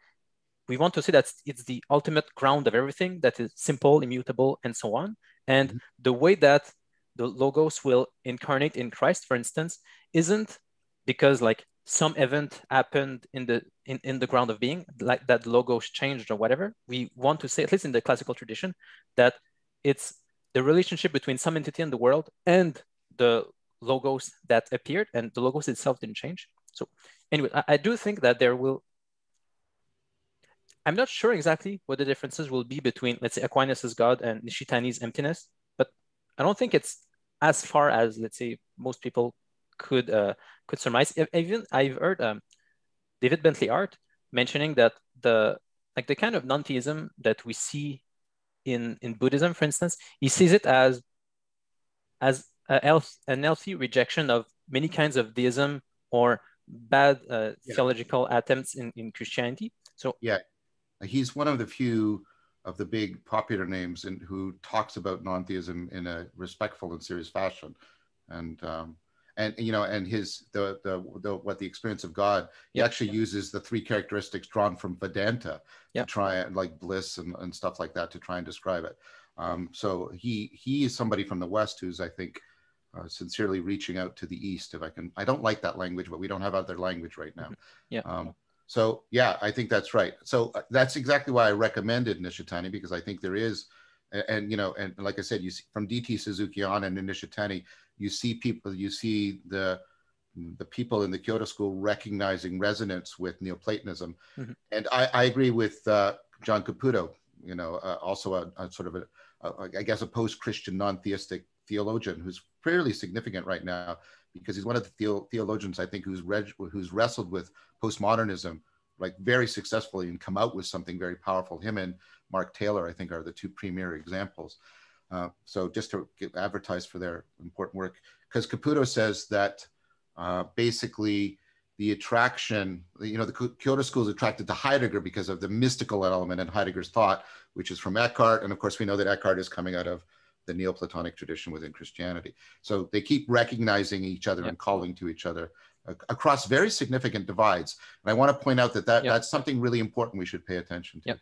we want to say that it's the ultimate ground of everything that is simple, immutable, and so on. And Mhm. the way that the logos will incarnate in Christ, for instance, isn't because like some event happened in the in, in the ground of being, like that logos changed or whatever. We want to say, at least in the classical tradition, that it's the relationship between some entity in the world and the logos that appeared, and the logos itself didn't change. So anyway, I, I do think that there will. I'm not sure exactly what the differences will be between, let's say, Aquinas's God and Nishitani's emptiness, but I don't think it's as far as, let's say, most people could uh, could surmise. Even I've heard um, David Bentley Hart mentioning that the like the kind of non-theism that we see in in Buddhism, for instance, he sees it as as a health, an healthy rejection of many kinds of deism or bad uh, Yeah. theological attempts in, in Christianity. So yeah, He's one of the few of the big popular names in, who talks about non-theism in a respectful and serious fashion, and um, and you know, and his the the, the what the experience of God. He Yeah. actually uses the three characteristics drawn from Vedanta Yeah. to try and like bliss and, and stuff like that to try and describe it. Um, so he he is somebody from the West who's I think uh, sincerely reaching out to the East. If I can, I don't like that language, but we don't have other language right now. Yeah. Um, so yeah, I think that's right. So uh, that's exactly why I recommended Nishitani because I think there is, a- and, you know, and like I said, you see from DT Suzuki on and Nishitani, you see people, you see the the people in the Kyoto school recognizing resonance with Neoplatonism, Mhm. and I, I agree with uh, John Caputo. You know, uh, also a, a sort of a, a, I guess, a post-Christian non-theistic theologian who's fairly significant right now because he's one of the theo- theologians I think who's reg- who's wrestled with postmodernism like very successfully and come out with something very powerful. Him and Mark Taylor, I think, are the two premier examples. Uh, so just to get advertised for their important work, because Caputo says that uh, basically the attraction, you know, the Kyoto school is attracted to Heidegger because of the mystical element in Heidegger's thought, which is from Eckhart. And of course, we know that Eckhart is coming out of the Neoplatonic tradition within Christianity. So they keep recognizing each other Yeah. and calling to each other across very significant divides. And I want to point out that, that Yeah. that's something really important we should pay attention to. Yeah.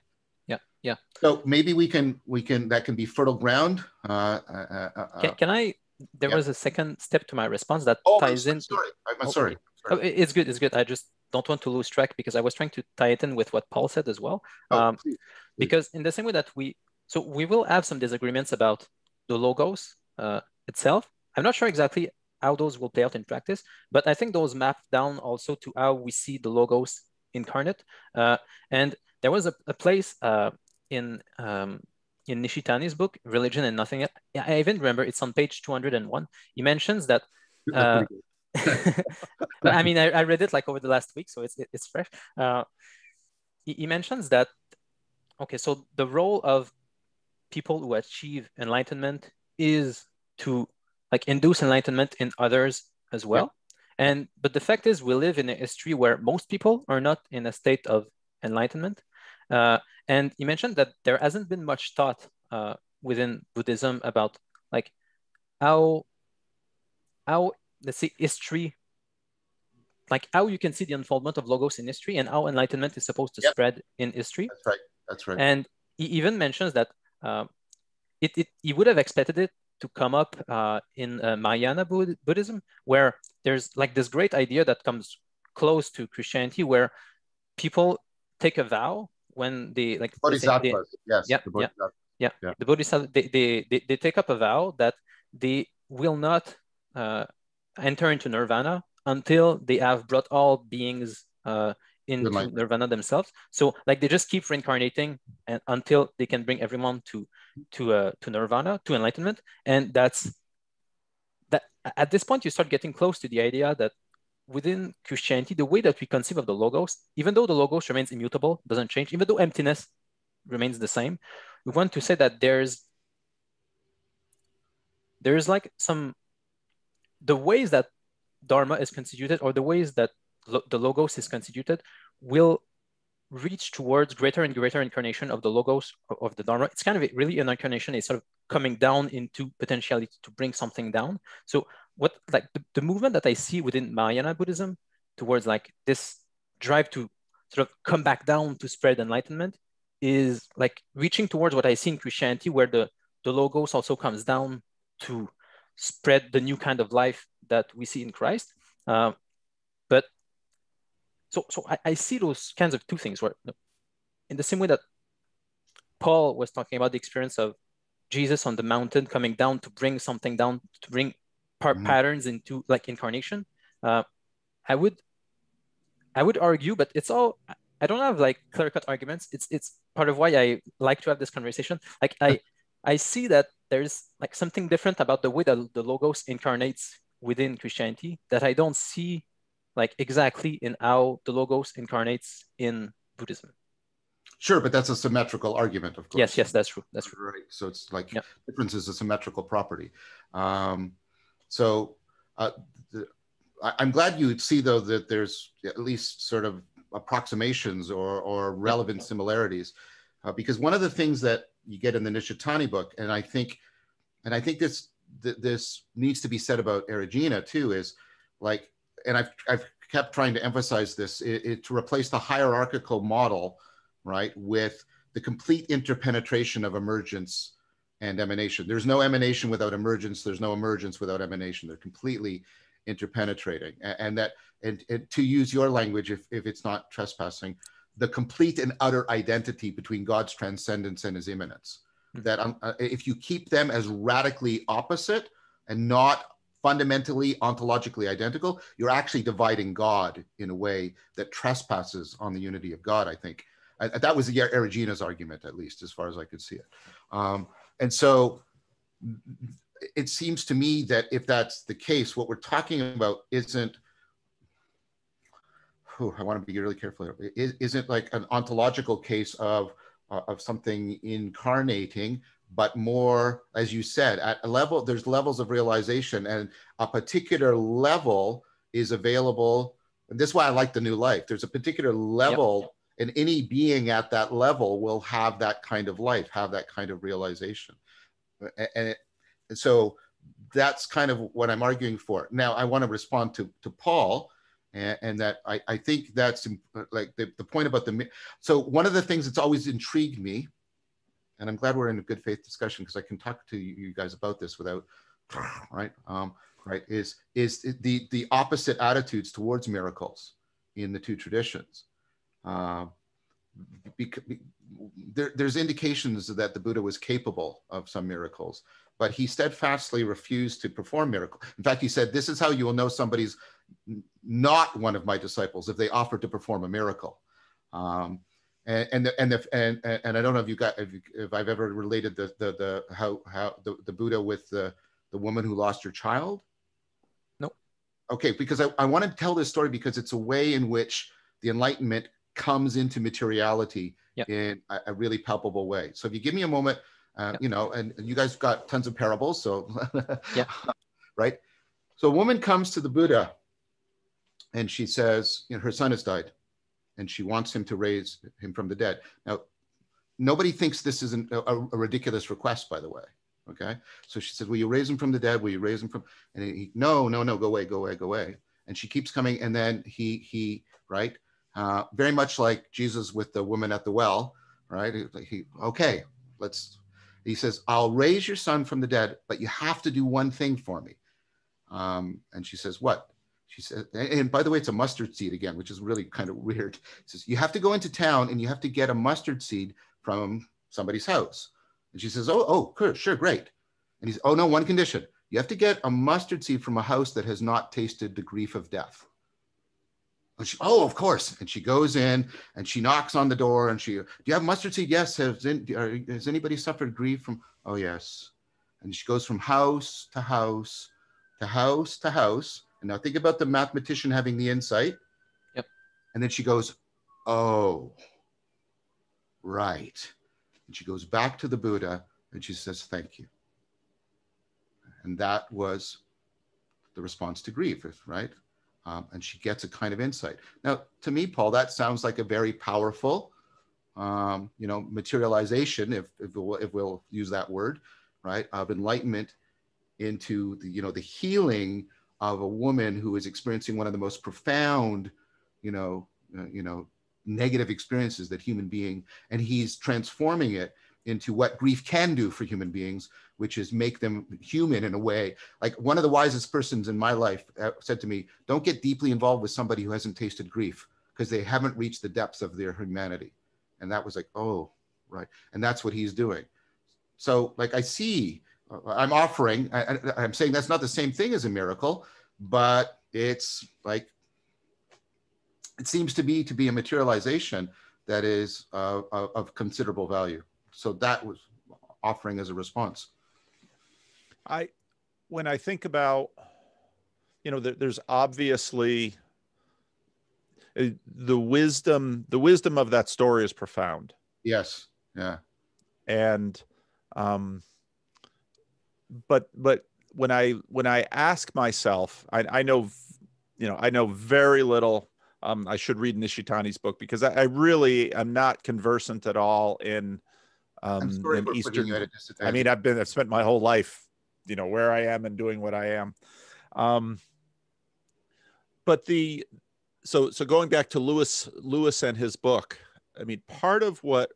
Yeah, yeah. So maybe we can we can that can be fertile ground. Uh, uh, uh, Can, can I? There yeah. was a second step to my response that oh, I'm ties so- in. sorry. I'm Oh, sorry. Oh, sorry. it- it's good. It's good. I just don't want to lose track because I was trying to tie it in with what Paul said as well. Oh, um, please. because in the same way that we, so we will have some disagreements about the logos uh, itself. I'm not sure exactly how those will play out in practice, but I think those map down also to how we see the logos incarnate. Uh, and there was a, a place uh, in um, in Nishitani's book, Religion and Nothing. I even remember it's on page 201. He mentions that uh, I mean, I, I read it like over the last week, so it's it's fresh. Uh, he, he mentions that okay, so the role of people who achieve enlightenment is to like induce enlightenment in others as well. And but the fact is, we live in a history where most people are not in a state of enlightenment. Uh, and he mentioned that there hasn't been much thought uh, within Buddhism about like how how let's say history like how you can see the unfoldment of logos in history and how enlightenment is supposed to Yep. spread in history That's right. That's right. and he even mentions that it, it he would have expected it to come up uh, in uh, Mahayana Bud- Buddhism, where there's like this great idea that comes close to Christianity, where people take a vow when they like let's they- Yes. Yeah, the yeah. Bodhisattva. Yeah. the Bodhisattva they, they, they, they take up a vow that they will not uh, enter into nirvana until they have brought all beings uh, into nirvana themselves. So like they just keep reincarnating and until they can bring everyone to to uh, to nirvana, to enlightenment, and that's that. At this point, you start getting close to the idea that within Christianity, the way that we conceive of the logos, even though the logos remains immutable, doesn't change, even though emptiness remains the same, we want to say that there's there's like some the ways that dharma is constituted or the ways that lo the logos is constituted will reach towards greater and greater incarnation of the logos of the dharma it's kind of really an incarnation is sort of coming down into potentiality to bring something down so what like the, the movement that i see within mahayana buddhism towards like this drive to sort of come back down to spread enlightenment is like reaching towards what i see in christianity where the the logos also comes down to spread the new kind of life that we see in Christ. Uh, but so, so I, I, see those kinds of two things where, in the same way that Paul was talking about the experience of Jesus on the mountain coming down to bring something down, to bring par- mm-hmm. patterns into like incarnation. Uh, I would, I would argue, but it's all. I don't have like clear cut arguments. It's it's part of why I like to have this conversation. Like I, I see that there's like something different about the way that the logos incarnates within Christianity that I don't see like exactly in how the logos incarnates in Buddhism. Sure, but that's a symmetrical argument, of course. Yes, yes, that's true. That's true. Right. So it's like yep. difference is a symmetrical property. Um, so uh, the, I, am glad you see though that there's at least sort of approximations or, or relevant similarities, uh, because one of the things that you get in the Nishitani book, and I think, and I think this th- this needs to be said about Eriugena too, is like, and I've I've kept trying to emphasize this, it, it, to replace the hierarchical model, right, with the complete interpenetration of emergence and emanation. There's no emanation without emergence. There's no emergence without emanation. They're completely interpenetrating, and, and that, and, and, to use your language, if if it's not trespassing, the complete and utter identity between God's transcendence and his immanence. Mm-hmm. That um, uh, if you keep them as radically opposite and not fundamentally ontologically identical, you're actually dividing God in a way that trespasses on the unity of God, I think. I, that was Eriugena's argument, at least, as far as I could see it. Um, and so it seems to me that if that's the case, what we're talking about isn't whew, I want to be really careful here. Is, isn't like an ontological case of uh, of something incarnating, but more, as you said, at a level. There's levels of realization, and a particular level is available. And this is why I like the new life. There's a particular level. Yep. And any being at that level will have that kind of life, have that kind of realization. And, it, and so that's kind of what I'm arguing for. Now, I want to respond to, to Paul and, and that I, I think that's like the, the point about the so one of the things that's always intrigued me and i'm glad we're in a good faith discussion because i can talk to you guys about this without right um, right is is the the opposite attitudes towards miracles in the two traditions uh, because, there, there's indications that the buddha was capable of some miracles but he steadfastly refused to perform miracles in fact he said this is how you will know somebody's not one of my disciples if they offer to perform a miracle. Um, and and the, and, the, and and I don't know if you got if, if I've ever related the the, the how how the, the Buddha with the the woman who lost her child. No. Okay, because I, I want to tell this story because it's a way in which the Enlightenment comes into materiality in a, a, really palpable way. So if you give me a moment, uh, you know, and, and, you guys got tons of parables, so yeah, right. So a woman comes to the Buddha and she says, you know, her son has died and she wants him to raise him from the dead. Now, nobody thinks this is an, a, a, ridiculous request, by the way. Okay. So she says, Will you raise him from the dead? Will you raise him from? And he, no, no, no, go away, go away, go away. And she keeps coming. And then he, he, right, uh, very much like Jesus with the woman at the well, right? He, okay, let's, he says, I'll raise your son from the dead, but you have to do one thing for me. Um, and she says, What? She said, and by the way, it's a mustard seed again, which is really kind of weird. She says, You have to go into town and you have to get a mustard seed from somebody's house. And she says, Oh, oh, sure, great. And he's, Oh, no, one condition. You have to get a mustard seed from a house that has not tasted the grief of death. She, oh, of course. And she goes in and she knocks on the door and she, do you have mustard seed? Yes. Has, has anybody suffered grief from? Oh, yes. And she goes from house to house to house to house. And now think about the mathematician having the insight. Yep. And then she goes, oh, right. And she goes back to the Buddha and she says, thank you. And that was the response to grief, right? um, and she gets a kind of insight. Now, to me, Paul, that sounds like a very powerful, um, you know, materialization, if, if we'll, if, we'll, use that word, right, of enlightenment into the, you know, the healing of a woman who is experiencing one of the most profound, you know, uh, you know, negative experiences that human being, and he's transforming it into what grief can do for human beings, which is make them human in a way. Like one of the wisest persons in my life uh, said to me, don't get deeply involved with somebody who hasn't tasted grief because they haven't reached the depths of their humanity. And that was like, oh, right. And that's what he's doing. So like I see, I'm offering, I, I'm saying that's not the same thing as a miracle, but it's like, it seems to be to be a materialization that is uh, of considerable value. So that was offering as a response. I, when I think about, you know, there's obviously uh, the wisdom. The wisdom of that story is profound. Yes. Yeah. And, um, but but when I when I ask myself, I, I know, you know, I know very little. Um, I should read Nishitani's book because I, I really am not conversant at all in um, in Eastern. I mean, I've been I've spent my whole life you know where I am and doing what I am. Um, but the so so going back to Lewis Lewis and his book, I mean part of what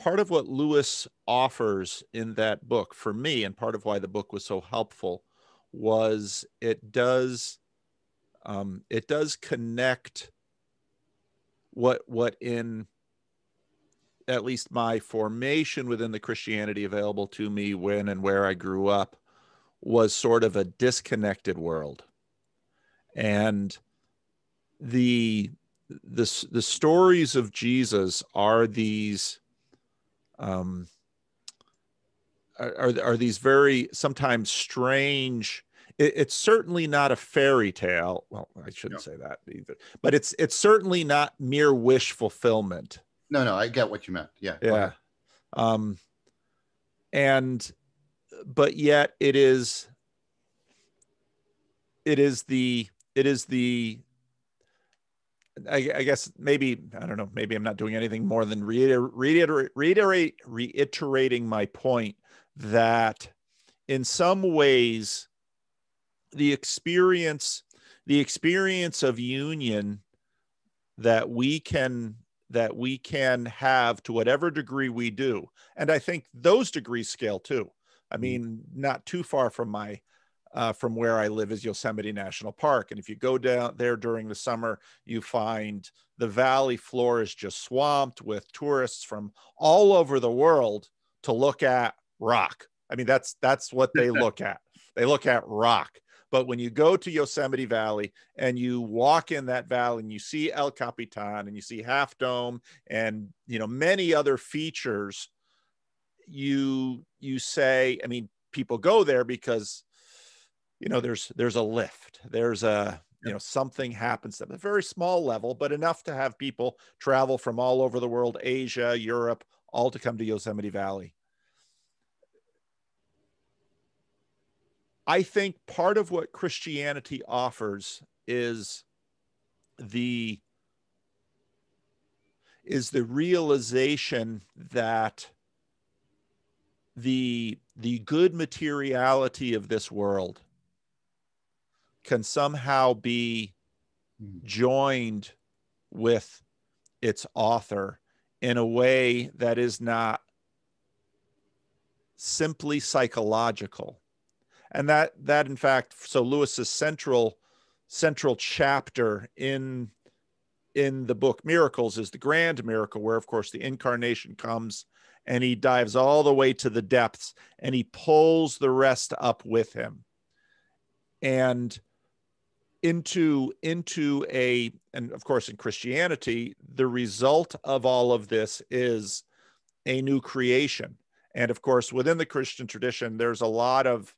part of what Lewis offers in that book for me, and part of why the book was so helpful, was it does um, it does connect what what in at least my formation within the Christianity available to me when and where I grew up was sort of a disconnected world. And the the, the stories of Jesus are these um, are, are these very sometimes strange it, it's certainly not a fairy tale well i shouldn't no. say that either but it's it's certainly not mere wish fulfillment no, no, I get what you meant. Yeah. Yeah. Um, and, but yet it is, it is the, it is the, I, I guess maybe, I don't know, maybe I'm not doing anything more than reiter, reiterate, reiterate, reiterating my point that in some ways, the experience, the experience of union that we can that we can have to whatever degree we do. And I think those degrees scale too. I mm-hmm. mean, not too far from my uh, from where I live is Yosemite National Park. And if you go down there during the summer, you find the valley floor is just swamped with tourists from all over the world to look at rock. I mean, that's that's what they look at. They look at rock. But when you go to Yosemite Valley and you walk in that valley and you see El Capitan and you see Half Dome and you know many other features, you you say, I mean, people go there because you know there's there's a lift, there's a you know something happens at a very small level, but enough to have people travel from all over the world, Asia, Europe, all to come to Yosemite Valley. I think part of what Christianity offers is the is the realization that the the good materiality of this world can somehow be hmm. joined with its author in a way that is not simply psychological and that that in fact so lewis's central central chapter in in the book Miracles is the grand miracle, where, of course, the incarnation comes and he dives all the way to the depths and he pulls the rest up with him. And into into a and of course in christianity the result of all of this is a new creation. And of course within the christian tradition there's a lot of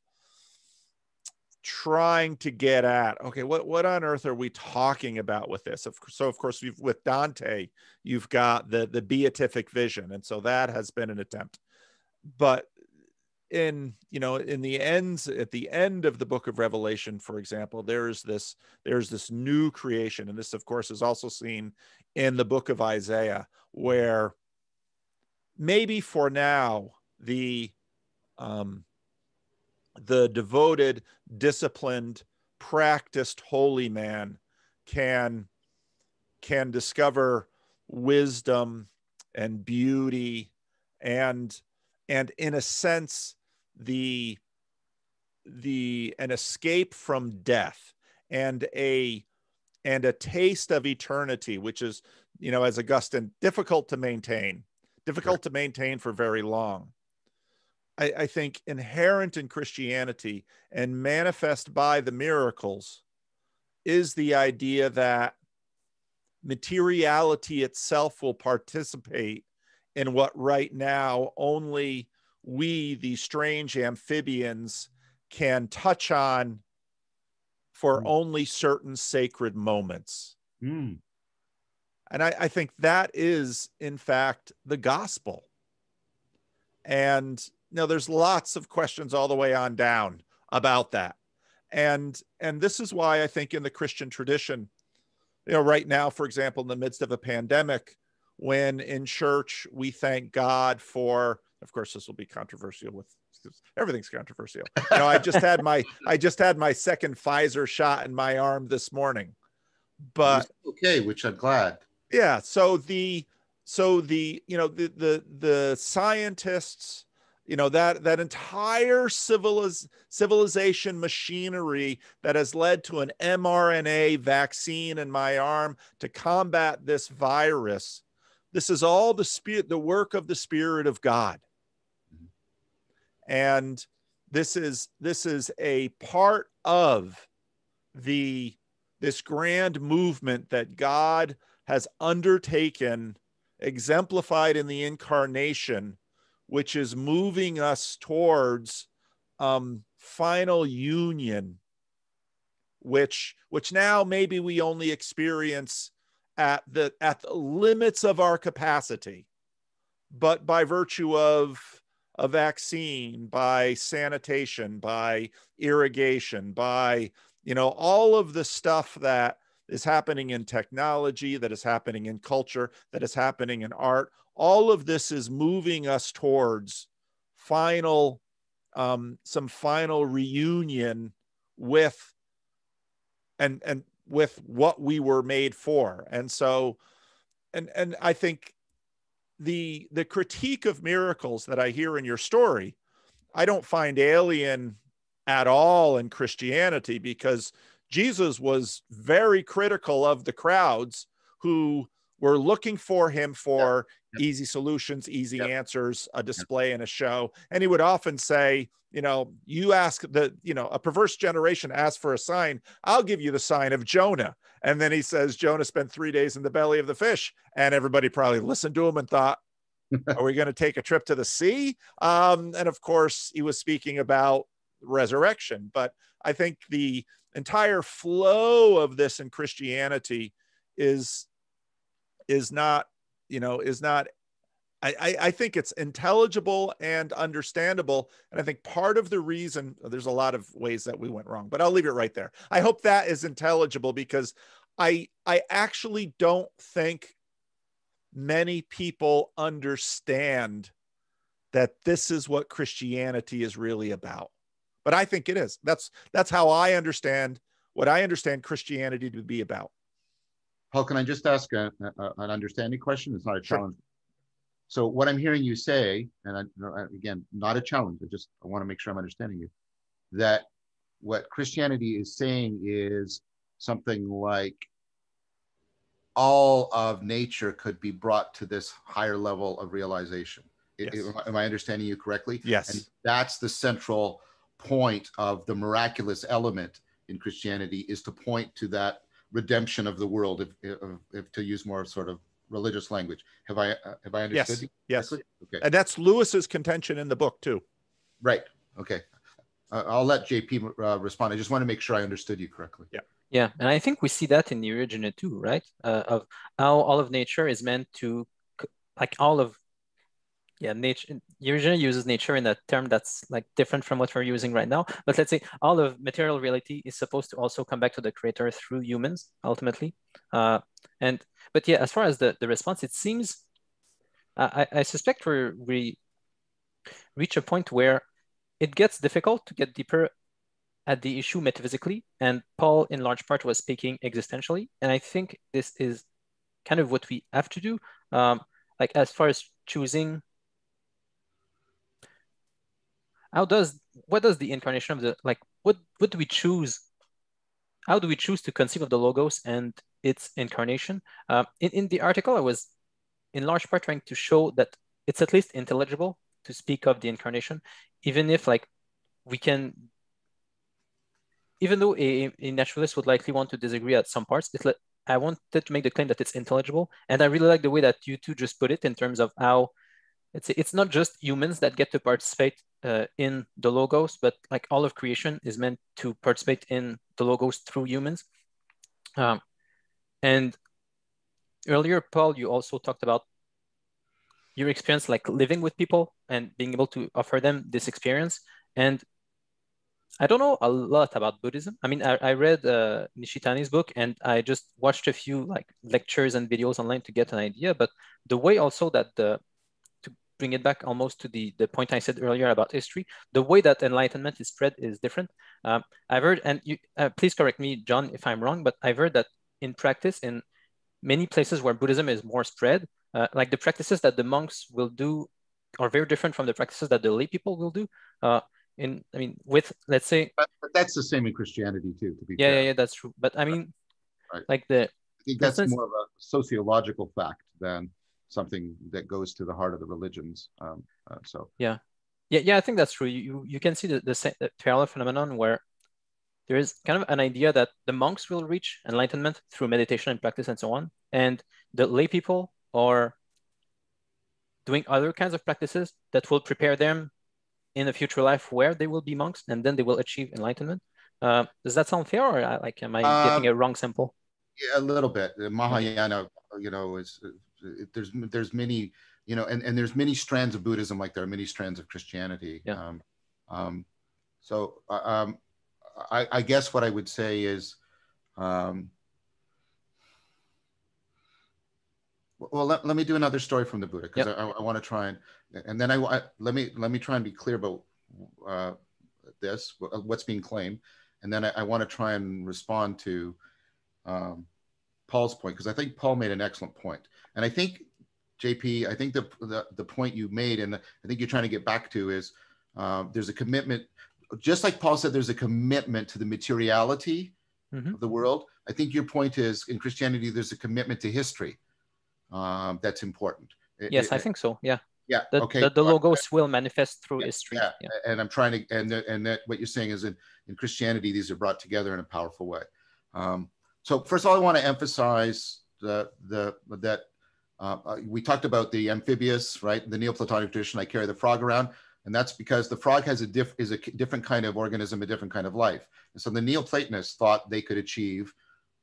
trying to get at okay what what on earth are we talking about with this? So of course we've with dante you've got the the beatific vision. And so that has been an attempt. But in you know in the ends at the end of the book of revelation for example there's this there's this new creation. And this of course is also seen in the book of isaiah where maybe for now the um the devoted, disciplined, practiced holy man can can discover wisdom and beauty and and in a sense the the an escape from death and a and a taste of eternity which is you know as augustine difficult to maintain difficult to maintain for very long. I, I think inherent in Christianity and manifest by the miracles is the idea that materiality itself will participate in what right now only we, the strange amphibians, can touch on for mm. only certain sacred moments. Mm. And I, I, think that is, in fact, the gospel. And know, there's lots of questions all the way on down about that. And and this is why I think in the Christian tradition, you know, right now, for example, in the midst of a pandemic, when in church we thank God for, of course, this will be controversial with everything's controversial. You know, I just had my I just had my second Pfizer shot in my arm this morning. But okay, which I'm glad. Yeah. So the so the you know the the the scientists you know that that entire civiliz- civilization machinery that has led to an mRNA vaccine in my arm to combat this virus this is all the spirit the work of the spirit of God and this is this is a part of the this grand movement that God has undertaken exemplified in the incarnation which is moving us towards um, final union, which which now maybe we only experience at the at the limits of our capacity, but by virtue of a vaccine, by sanitation, by irrigation, by you know all of the stuff that is happening in technology, that is happening in culture, that is happening in art, all of this is moving us towards final um, some final reunion with and and with what we were made for. And so and and i think the the critique of miracles that i hear in your story i don't find alien at all in christianity because jesus was very critical of the crowds who were looking for him for easy solutions, easy yep. answers, a display and a show. And he would often say, you know, you ask the, you know, a perverse generation asks for a sign. I'll give you the sign of Jonah. And then he says, Jonah spent three days in the belly of the fish. And everybody probably listened to him and thought, are we going to take a trip to the sea? Um, and of course, he was speaking about resurrection. But I think the entire flow of this in Christianity is is not you know, is not I, I, think it's intelligible and understandable. And I think part of the reason oh, there's a lot of ways that we went wrong, but I'll leave it right there. I hope that is intelligible because I I actually don't think many people understand that this is what Christianity is really about. But I think it is. That's that's how I understand what I understand Christianity to be about. Paul, can I just ask a, a, an understanding question? It's not a challenge. Sure. So what I'm hearing you say, and I, again, not a challenge, I just I want to make sure I'm understanding you, that what Christianity is saying is something like all of nature could be brought to this higher level of realization. Yes. Am, am I understanding you correctly? Yes. And that's the central point of the miraculous element in Christianity is to point to that redemption of the world, if, if, if to use more sort of religious language. Have I uh, have I understood? Yes. Yes. Okay. And that's Lewis's contention in the book too. Right. Okay. Uh, I'll let JP uh, respond. I just want to make sure I understood you correctly. Yeah. Yeah, and I think we see that in the Eriugena too, right? Uh, of how all of nature is meant to, like all of yeah, nature usually uses nature in a term that's like different from what we're using right now. But let's say all of material reality is supposed to also come back to the creator through humans ultimately. Uh, and but yeah, as far as the, the response, it seems I, I suspect we we reach a point where it gets difficult to get deeper at the issue metaphysically. And Paul, in large part, was speaking existentially. And I think this is kind of what we have to do. Um, like as far as choosing how does what does the incarnation of the like what what do we choose? How do we choose to conceive of the logos and its incarnation? Uh, in, in the article i was in large part trying to show that it's at least intelligible to speak of the incarnation even if like we can even though a, a naturalist would likely want to disagree at some parts i wanted to make the claim that it's intelligible and i really like the way that you two just put it in terms of how it's it's not just humans that get to participate uh, in the logos, but like all of creation is meant to participate in the logos through humans. Um, and earlier, Paul, you also talked about your experience like living with people and being able to offer them this experience. And I don't know a lot about Buddhism. I mean, I, I read uh, Nishitani's book and I just watched a few like lectures and videos online to get an idea. But the way also that the bring it back almost to the, the point I said earlier about history, the way that enlightenment is spread is different. Um, I've heard, and you, uh, please correct me, John, if I'm wrong, but I've heard that in practice, in many places where Buddhism is more spread, uh, like the practices that the monks will do are very different from the practices that the lay people will do. Uh, in, I mean, with let's say, but, but that's the same in Christianity too. To be yeah, fair. yeah, yeah, that's true. But I mean, right. like the, I think that's instance, more of a sociological fact than something that goes to the heart of the religions. Um, uh, so yeah, yeah, yeah. I think that's true. You you can see the the, the parallel phenomenon where there is kind of an idea that the monks will reach enlightenment through meditation and practice and so on, and the lay people are doing other kinds of practices that will prepare them in a future life where they will be monks and then they will achieve enlightenment. Uh, does that sound fair, or uh, like am I getting um, a wrong sample? Yeah, a little bit. The Mahayana, you know, is there's there's many you know and and there's many strands of buddhism like there are many strands of christianity yeah. um, um, so uh, um, I, I, guess what i would say is um, well let, let me do another story from the buddha because yep. i, I want to try and and then I, I, let me let me try and be clear about uh, this what's being claimed and then i, I want to try and respond to um, paul's point because i think paul made an excellent point and I think, JP, I think the, the, the point you made, and I think you're trying to get back to is um, there's a commitment, just like Paul said, there's a commitment to the materiality mm-hmm. of the world. I think your point is in Christianity, there's a commitment to history um, that's important. Yes, it, I think so. Yeah. Yeah. The, okay. The, the logos will manifest through yeah, history. Yeah. yeah. And I'm trying to, and and that what you're saying is in, in Christianity, these are brought together in a powerful way. Um, so first of all, I want to emphasize the the that uh, uh, we talked about the amphibious, right? The Neoplatonic tradition. I carry the frog around, and that's because the frog has a diff is a different kind of organism, a different kind of life. And so the Neoplatonists thought they could achieve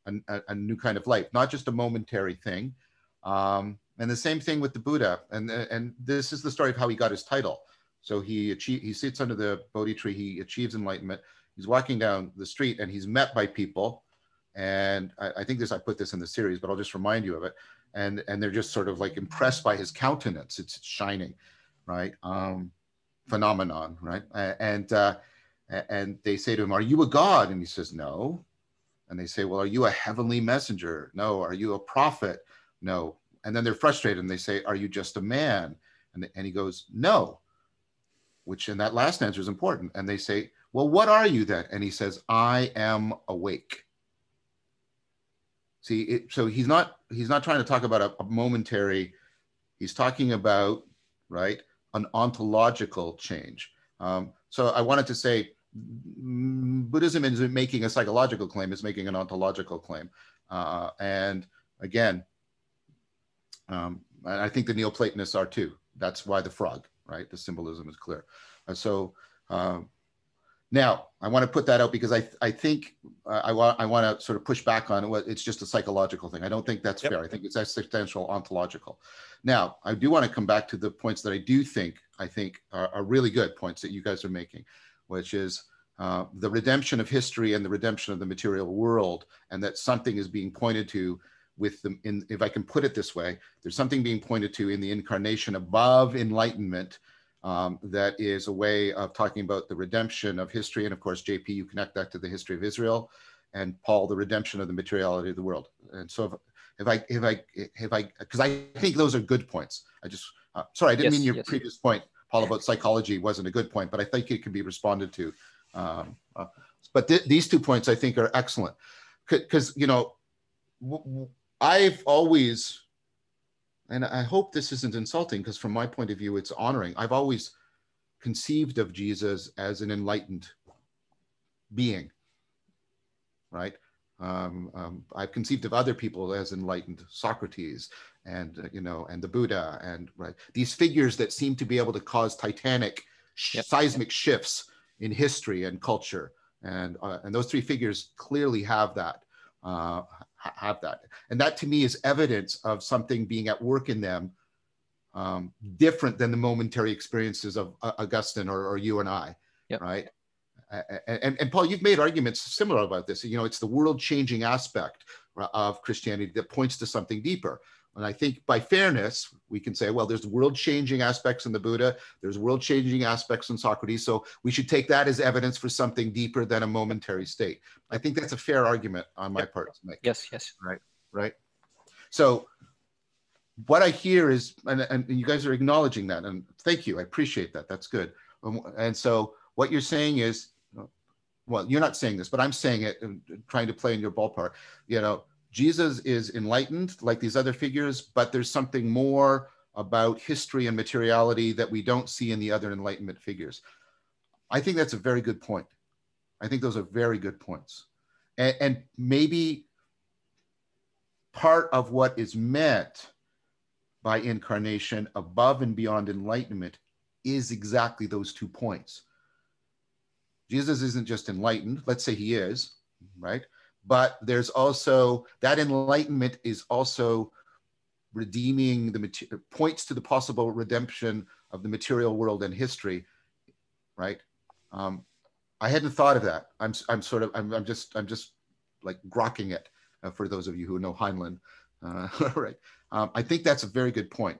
a, a, a new kind of life, not just a momentary thing. Um, and the same thing with the Buddha. And and this is the story of how he got his title. So he achieve, he sits under the Bodhi tree. He achieves enlightenment. He's walking down the street and he's met by people. And I, I think this I put this in the series, but I'll just remind you of it and and they're just sort of like impressed by his countenance. It's shining, right? Um, phenomenon, right? And uh, and they say to him, "Are you a god?" And he says, "No." And they say, "Well, are you a heavenly messenger?" No. Are you a prophet? No. And then they're frustrated and they say, "Are you just a man?" And and he goes, "No." Which in that last answer is important. And they say, "Well, what are you then?" And he says, "I am awake." See, it, so he's not he's not trying to talk about a, a momentary. He's talking about right an ontological change. Um, so I wanted to say Buddhism isn't making a psychological claim; it's making an ontological claim. Uh, and again, um, I think the Neoplatonists are too. That's why the frog, right? The symbolism is clear. And so um, now I want to put that out because I I think uh, I want I want to sort of push back on what it's just a psychological thing. I don't think that's yep. fair. I think it's existential ontological. Now I do want to come back to the points that I do think I think are, are really good points that you guys are making, which is uh, the redemption of history and the redemption of the material world, and that something is being pointed to with the in if i can put it this way there's something being pointed to in the incarnation above enlightenment um, that is a way of talking about the redemption of history. And of course jp you connect that to the history of israel and paul the redemption of the materiality of the world. And so if, if i if i if i because i think those are good points. I just uh, sorry i didn't yes, mean your yes, previous point paul about psychology wasn't a good point but i think it can be responded to um, uh, but th- these two points i think are excellent. Because you know I've always, and I hope this isn't insulting because from my point of view, it's honoring. I've always conceived of Jesus as an enlightened being, right? Um, um, I've conceived of other people as enlightened, Socrates and uh, you know, and the Buddha, and right these figures that seem to be able to cause titanic, yep. seismic shifts in history and culture, and uh, and those three figures clearly have that. Uh, have that. And that to me is evidence of something being at work in them um, different than the momentary experiences of uh, Augustine or, or, you and I, yep. right? And, and, Paul, you've made arguments similar about this. You know, it's the world changing aspect of Christianity that points to something deeper. And I think by fairness, we can say, well, there's world changing aspects in the Buddha, there's world changing aspects in Socrates. So we should take that as evidence for something deeper than a momentary state. I think that's a fair argument on my part to make. Yes, yes. Right, right. So what I hear is, and, and you guys are acknowledging that, and thank you. I appreciate that. That's good. Um, and so what you're saying is, well, you're not saying this, but I'm saying it, trying to play in your ballpark. You know, Jesus is enlightened like these other figures, but there's something more about history and materiality that we don't see in the other enlightenment figures. I think that's a very good point. I think those are very good points. And, and maybe part of what is meant by incarnation above and beyond enlightenment is exactly those two points. Jesus isn't just enlightened, let's say he is, right? But there's also that enlightenment is also redeeming the material points to the possible redemption of the material world and history right? Um, i hadn't thought of that. I'm, I'm sort of I'm, I'm just i'm just like grokking it uh, for those of you who know heinlein uh, right. Um, i think that's a very good point.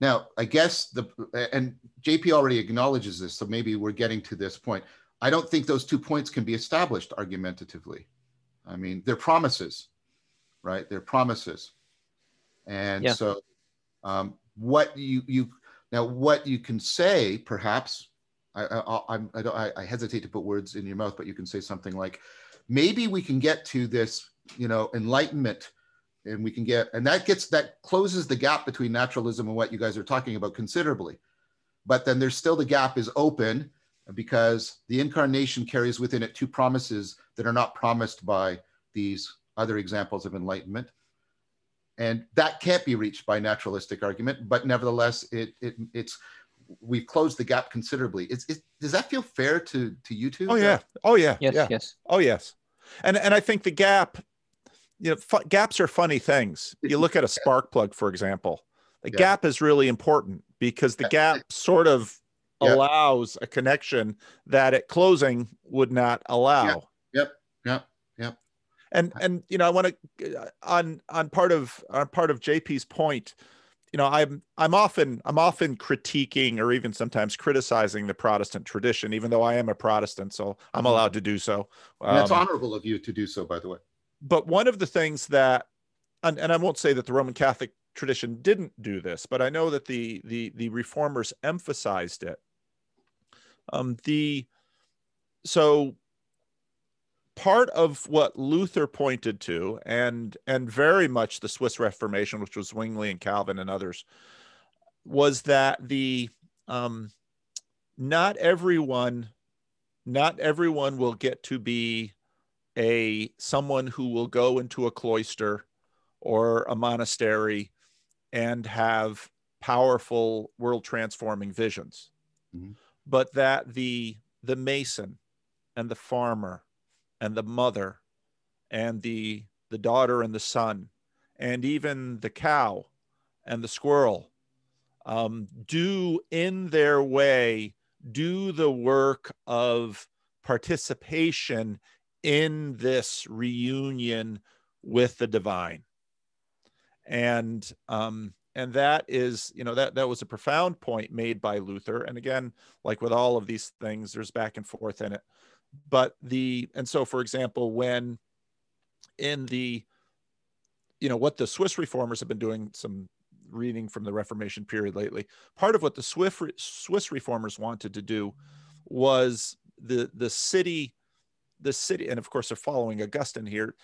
Now i guess the and jp already acknowledges this so maybe we're getting to this point. I don't think those two points can be established argumentatively I mean, they're promises, right? They're promises. And yeah. so, um, what you you now what you can say, perhaps, I I, I, don't, I, I hesitate to put words in your mouth, but you can say something like, maybe we can get to this, you know, enlightenment, and we can get, and that gets that closes the gap between naturalism and what you guys are talking about considerably. But then there's still the gap is open because the incarnation carries within it two promises that are not promised by these other examples of enlightenment. And that can't be reached by naturalistic argument, but nevertheless, it, it it's we've closed the gap considerably. It's, it, does that feel fair to to you two? Oh yeah, oh yeah, yes, yeah. yes, oh yes. And and I think the gap, you know, fu- gaps are funny things. You look at a spark plug, for example. The yeah. gap is really important because the gap sort of allows a connection that at closing would not allow. Yep. Yep. Yep. yep. And and you know I want to on on part of on part of JP's point, you know I'm I'm often I'm often critiquing or even sometimes criticizing the Protestant tradition, even though I am a Protestant, so I'm mm-hmm. allowed to do so. Um, that's honorable of you to do so, by the way. But one of the things that and, and I won't say that the Roman Catholic tradition didn't do this, but I know that the the the reformers emphasized it. Um, the so part of what Luther pointed to, and and very much the Swiss Reformation, which was Zwingli and Calvin and others, was that the um, not everyone, not everyone will get to be a someone who will go into a cloister or a monastery and have powerful world transforming visions mm-hmm. But that the the mason and the farmer and the mother and the the daughter and the son and even the cow and the squirrel um, do in their way do the work of participation in this reunion with the divine. And um, and that is you know that that was a profound point made by luther. And again like with all of these things there's back and forth in it. But the and so for example when in the you know what the swiss reformers have been doing some reading from the reformation period lately part of what the swiss swiss reformers wanted to do was the the city the city and of course they're following augustine here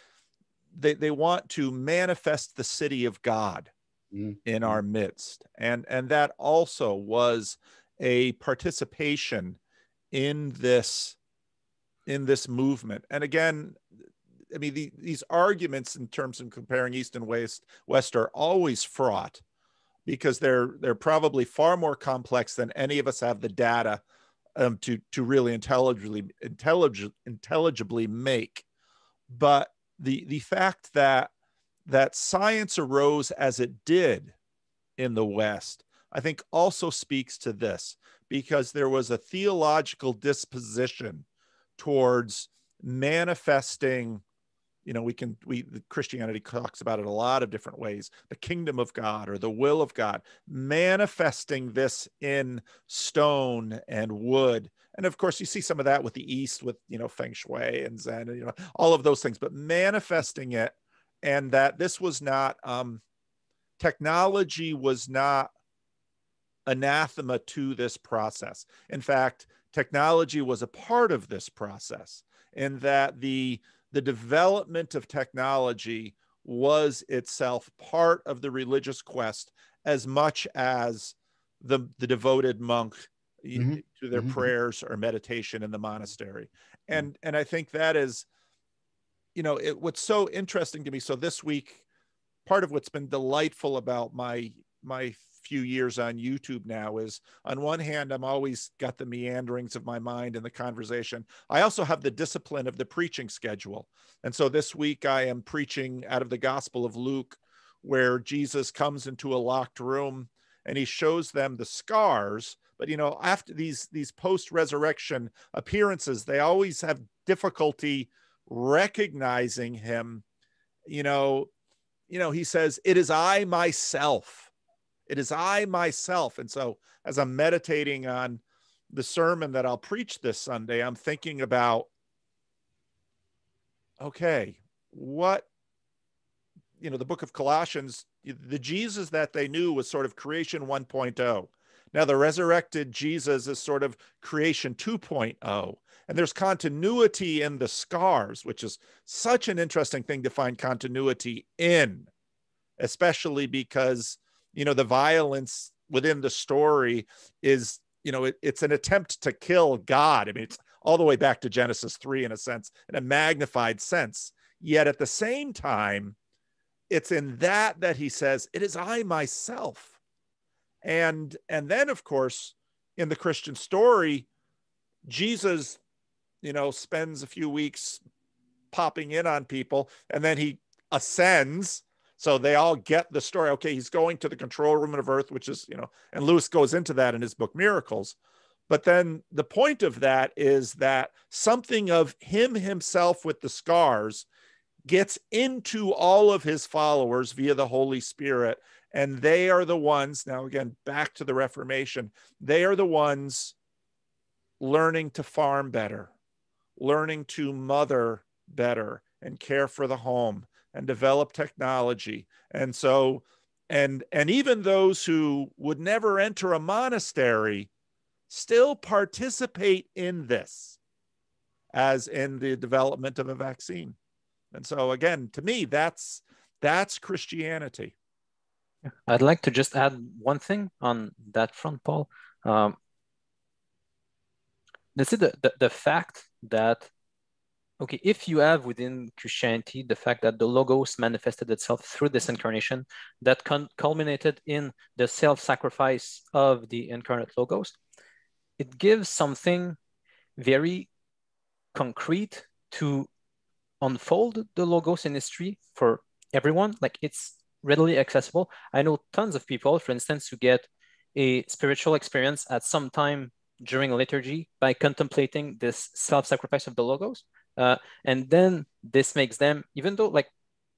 they, they want to manifest the city of god mm-hmm. in our midst. And and that also was a participation in this in this movement. And again i mean the, these arguments in terms of comparing east and west west are always fraught because they're they're probably far more complex than any of us have the data um, to to really intelligibly intellig- intelligibly make. But the the fact that that science arose as it did in the West, I think also speaks to this because there was a theological disposition towards manifesting you know we can we christianity talks about it a lot of different ways the kingdom of god or the will of god manifesting this in stone and wood. And of course you see some of that with the east with you know feng shui and zen and you know all of those things but manifesting it and that this was not um, technology was not anathema to this process. In fact, technology was a part of this process, in that the the development of technology was itself part of the religious quest as much as the the devoted monk mm-hmm. to their mm-hmm. prayers or meditation in the monastery and and i think that is you know, it, what's so interesting to me. So this week, part of what's been delightful about my my few years on YouTube now is on one hand, I'm always got the meanderings of my mind in the conversation. I also have the discipline of the preaching schedule. And so this week I am preaching out of the Gospel of Luke, where Jesus comes into a locked room and he shows them the scars. But you know, after these these post-resurrection appearances, they always have difficulty recognizing him you know you know he says it is i myself. It is i myself. And so as i'm meditating on the sermon that i'll preach this sunday i'm thinking about okay what you know the book of colossians the jesus that they knew was sort of creation 1.0 now the resurrected jesus is sort of creation 2.0 and there's continuity in the scars, which is such an interesting thing to find continuity in, especially because, you know, the violence within the story is, you know, it, it's an attempt to kill God. I mean, it's all the way back to Genesis 3 in a sense, in a magnified sense. Yet at the same time, it's in that that he says, It is I myself. And and then of course, in the Christian story, Jesus you know, spends a few weeks popping in on people and then he ascends. So they all get the story. Okay, he's going to the control room of Earth, which is, you know, and Lewis goes into that in his book Miracles. But then the point of that is that something of him himself with the scars gets into all of his followers via the Holy Spirit. And they are the ones, now again, back to the Reformation, they are the ones learning to farm better, learning to mother better and care for the home and develop technology. And so, and and even those who would never enter a monastery still participate in this. as in the development of a vaccine. And so again, to me, that's that's Christianity. I'd like to just add one thing on that front, Paul. Um, this is the, the, the fact that okay, if you have within Christianity the fact that the logos manifested itself through this incarnation that culminated in the self-sacrifice of the incarnate logos, it gives something very concrete to unfold the logos in history for everyone. Like it's readily accessible. I know tons of people, for instance, who get a spiritual experience at some time during liturgy by contemplating this self-sacrifice of the logos uh, and then this makes them, even though like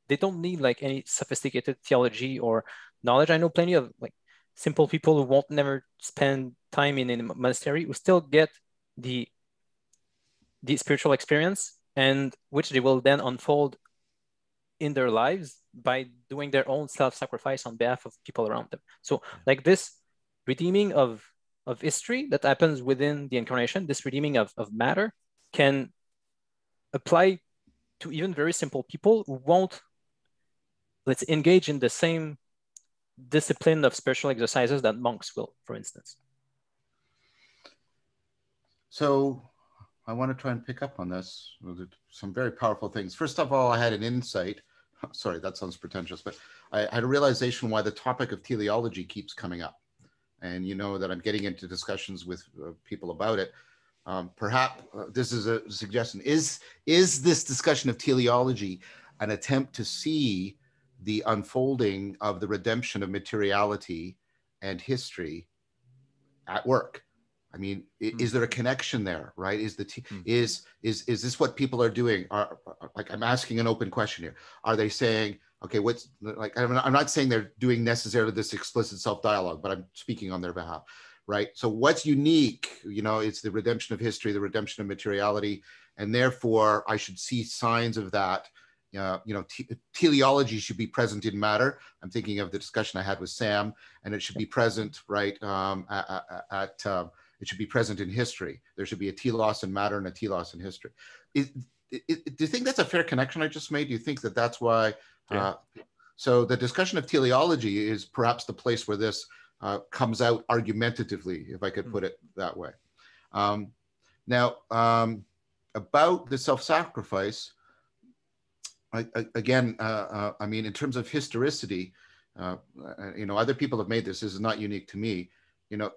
they don't need like any sophisticated theology or knowledge. I know plenty of like simple people who won't never spend time in a monastery who still get the the spiritual experience and which they will then unfold in their lives by doing their own self-sacrifice on behalf of people around them. So like this redeeming of of history that happens within the incarnation, this redeeming of, of matter can apply to even very simple people who won't, let's engage in the same discipline of spiritual exercises that monks will, for instance. So I want to try and pick up on this. Some very powerful things. First of all, I had an insight. Sorry, that sounds pretentious, but I had a realization why the topic of teleology keeps coming up. And you know that I'm getting into discussions with uh, people about it. Um, perhaps uh, this is a suggestion. Is is this discussion of teleology an attempt to see the unfolding of the redemption of materiality and history at work? I mean, mm. is there a connection there? Right? Is the t- mm. is is is this what people are doing? Are, are, like I'm asking an open question here. Are they saying, okay, what's like? I'm not, I'm not saying they're doing necessarily this explicit self dialogue, but I'm speaking on their behalf right? So what's unique, you know, it's the redemption of history, the redemption of materiality, and therefore I should see signs of that. Uh, you know, teleology should be present in matter. I'm thinking of the discussion I had with Sam, and it should be present, right, um, at, at uh, it should be present in history. There should be a telos in matter and a telos in history. Is, is, do you think that's a fair connection I just made? Do you think that that's why? Yeah. Uh, so the discussion of teleology is perhaps the place where this uh, comes out argumentatively, if I could hmm. put it that way. Um, now, um, about the self-sacrifice, I, I, again, uh, uh, I mean, in terms of historicity, uh, uh, you know, other people have made this. This is not unique to me. You know,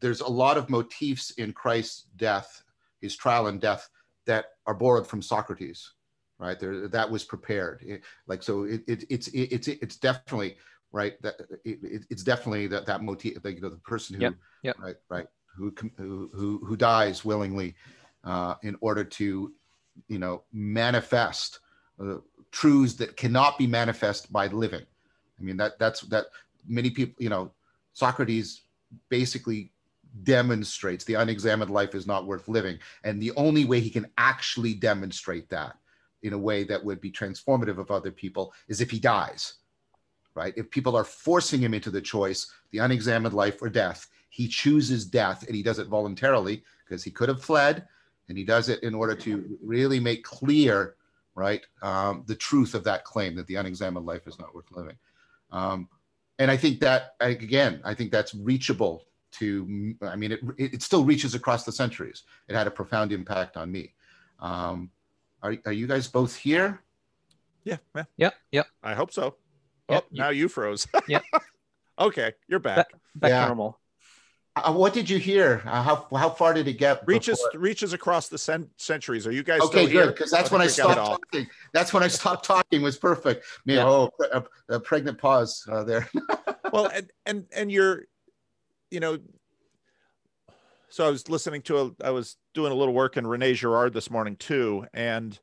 there's a lot of motifs in Christ's death, his trial and death, that are borrowed from Socrates, right? There, that was prepared. It, like so, it, it, it's it's it's definitely right? That it, it's definitely that that motif, like, you know, the person who, yep. Yep. right, right, who who who who dies willingly uh, in order to, you know, manifest uh, truths that cannot be manifest by living. I mean, that that's that many people, you know, Socrates basically demonstrates the unexamined life is not worth living, and the only way he can actually demonstrate that in a way that would be transformative of other people is if he dies right? If people are forcing him into the choice, the unexamined life or death, he chooses death and he does it voluntarily because he could have fled and he does it in order to really make clear, right, um, the truth of that claim that the unexamined life is not worth living. Um, and I think that, again, I think that's reachable to, I mean, it, it still reaches across the centuries. It had a profound impact on me. Um, are, are you guys both here? Yeah. Yeah. Yeah. yeah. I hope so. Oh, now you froze. yeah. okay, you're back. Back, back yeah. normal. Uh, what did you hear? Uh, how how far did it get? Reaches before? reaches across the cent- centuries. Are you guys okay? good, because that's when I stopped talking. That's when I stopped talking. Was perfect. Man, yeah. oh, a, a, pregnant pause uh, there. well, and and and you're, you know, so I was listening to a, I was doing a little work in Rene Girard this morning too, and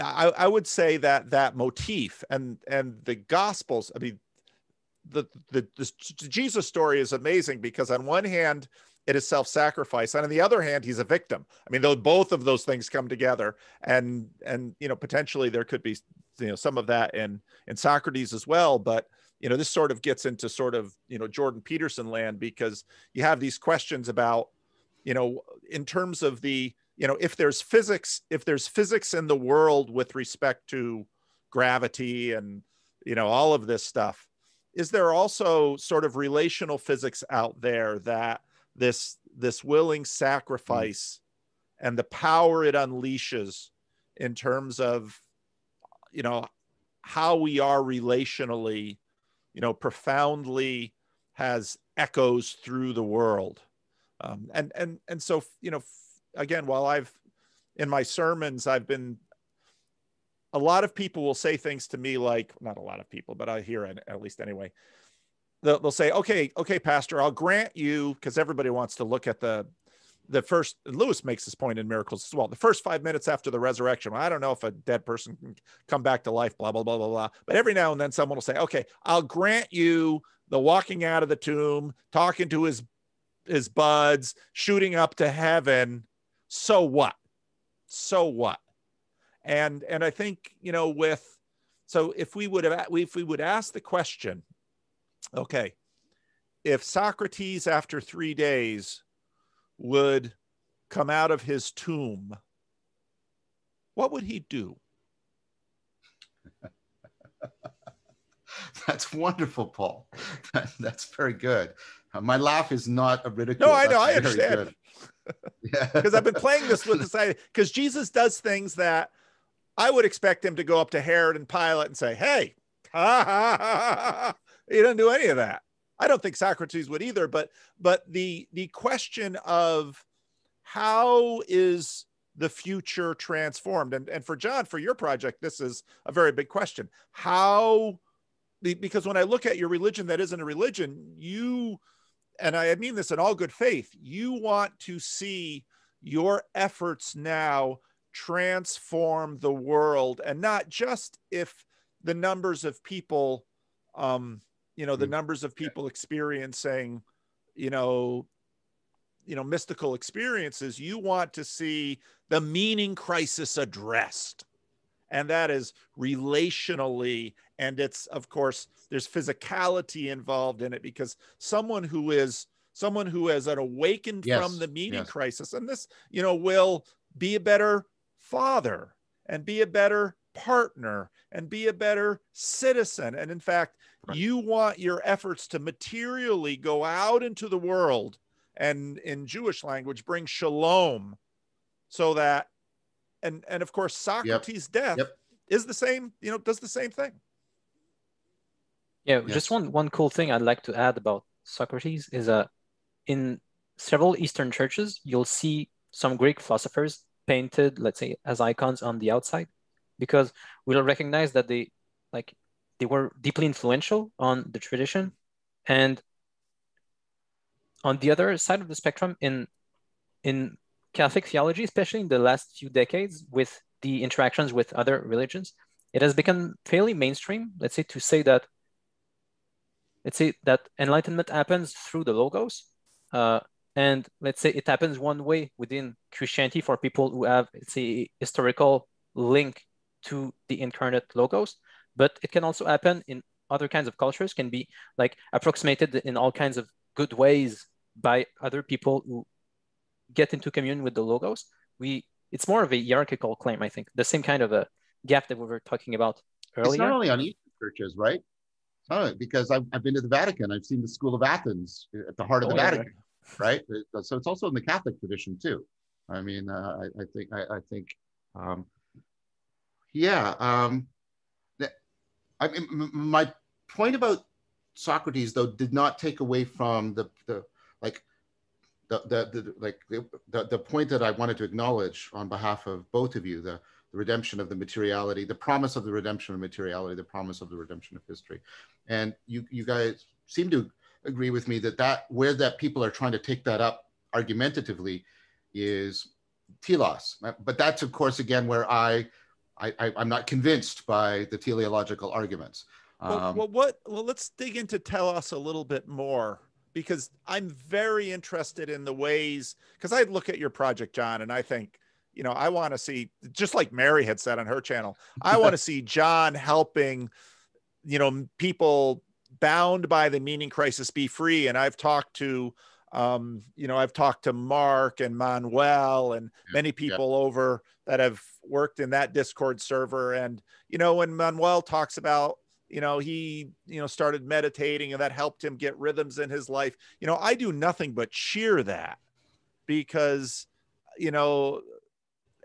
I, I would say that that motif and and the gospels i mean the, the the jesus story is amazing because on one hand it is self-sacrifice and on the other hand he's a victim. I mean though both of those things come together and and you know potentially there could be you know some of that in in socrates as well but you know this sort of gets into sort of you know jordan peterson land because you have these questions about you know in terms of the you know if there's physics if there's physics in the world with respect to gravity and you know all of this stuff is there also sort of relational physics out there that this this willing sacrifice mm. and the power it unleashes in terms of you know how we are relationally you know profoundly has echoes through the world. Um, and and and so you know again while i've in my sermons i've been a lot of people will say things to me like not a lot of people but i hear it at least anyway. They'll, they'll say okay okay pastor i'll grant you because everybody wants to look at the the first lewis makes this point in miracles as well the first five minutes after the resurrection well, i don't know if a dead person can come back to life blah blah blah blah blah but every now and then someone will say okay i'll grant you the walking out of the tomb talking to his his buds shooting up to heaven. So what? So what? And and i think you know with so if we would have if we would ask the question okay if socrates after three days would come out of his tomb, what would he do? That's wonderful, Paul. that's very good. Uh, my laugh is not a ridicule. No, I know. That's I understand. Because I've been playing this with this idea. Because Jesus does things that I would expect him to go up to Herod and Pilate and say, "Hey, ha, ha, ha, he doesn't do any of that." I don't think Socrates would either, but but the the question of how is the future transformed? And, and for John, for your project, this is a very big question. How because when I look at your religion that isn't a religion, you and I mean this in all good faith, you want to see your efforts now transform the world and not just if the numbers of people um, you know the mm. numbers of people experiencing you know you know mystical experiences you want to see the meaning crisis addressed and that is relationally and it's of course there's physicality involved in it because someone who is someone who has an awakened yes, from the meaning yes. crisis and this you know will be a better father and be a better partner and be a better citizen. And in fact, right. you want your efforts to materially go out into the world and in Jewish language bring shalom so that and and of course Socrates' yep. death yep. is the same, you know, does the same thing. Yeah, yes. just one one cool thing I'd like to add about Socrates is uh in several Eastern churches, you'll see some Greek philosophers painted, let's say, as icons on the outside because we'll recognize that they like they were deeply influential on the tradition. And on the other side of the spectrum in in catholic theology especially in the last few decades with the interactions with other religions it has become fairly mainstream. Let's say to say that let's say that enlightenment happens through the logos uh, and let's say it happens one way within christianity for people who have let's say historical link to the incarnate logos, but it can also happen in other kinds of cultures, can be like approximated in all kinds of good ways by other people who get into communion with the logos. We it's more of a hierarchical claim, I think. The same kind of a gap that we were talking about earlier. It's not only on Eastern churches, right? Oh, because I've, I've been to the Vatican. I've seen the School of Athens at the heart of the oh, Vatican, right. right? So it's also in the Catholic tradition too. I mean, uh, I, I, think I, I think um, yeah. Um, I mean, my point about Socrates, though, did not take away from the, the like, the, the, the like the, the, point that I wanted to acknowledge on behalf of both of you, the, the redemption of the materiality, the promise of the redemption of materiality, the promise of the redemption of history. And you, you guys seem to agree with me that that where that people are trying to take that up argumentatively is telos. But that's of course again where I I, am not convinced by the teleological arguments. Um, well, well, what? Well, let's dig into telos a little bit more because I'm very interested in the ways. Because I look at your project, John, and I think, you know, I want to see just like Mary had said on her channel. I want to see John helping, you know, people bound by the meaning crisis be free. And I've talked to um, you know, I've talked to Mark and Manuel and many people over that have worked in that Discord server. And, you know, when Manuel talks about, you know, he, you know, started meditating and that helped him get rhythms in his life, you know, I do nothing but cheer that because, you know,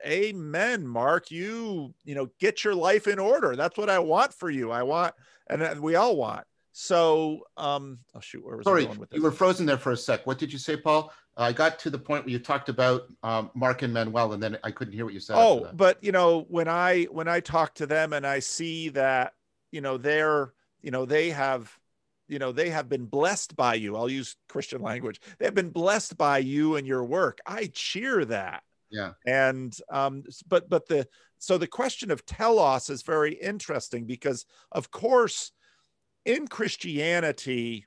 amen mark you you know get your life in order. That's what i want for you. I want and we all want so um oh shoot where was Sorry, I going with this? you were frozen there for a sec. What did you say, Paul? I got to the point where you talked about um, Mark and Manuel, and then I couldn't hear what you said. oh but you know when i when i talk to them and i see that you know they're you know they have you know they have been blessed by you i'll use christian language they've been blessed by you and your work i cheer that yeah, and um but but the so the question of telos is very interesting because of course in christianity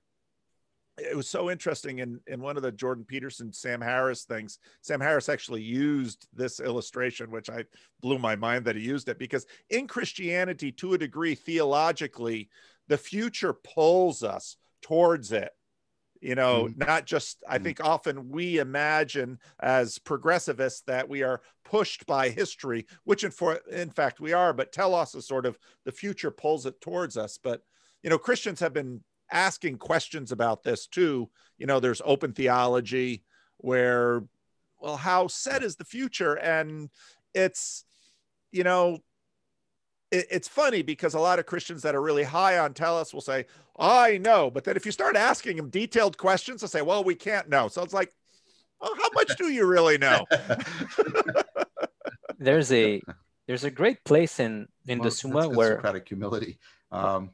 it was so interesting in in one of the jordan peterson sam harris things sam harris actually used this illustration which i blew my mind that he used it because in christianity to a degree theologically the future pulls us towards it you know Mhm. not just i think often we imagine as progressivists that we are pushed by history which in for in fact we are but telos is sort of the future pulls it towards us but you know christians have been asking questions about this too you know there's open theology where well how set is the future and it's you know it, it's funny because a lot of Christians that are really high on Telos will say, I know. But then if you start asking them detailed questions, they'll say, well, we can't know. So it's like, well, how much do you really know? There's a there's a great place in in Well, the that's Summa good where Socratic humility. Um, I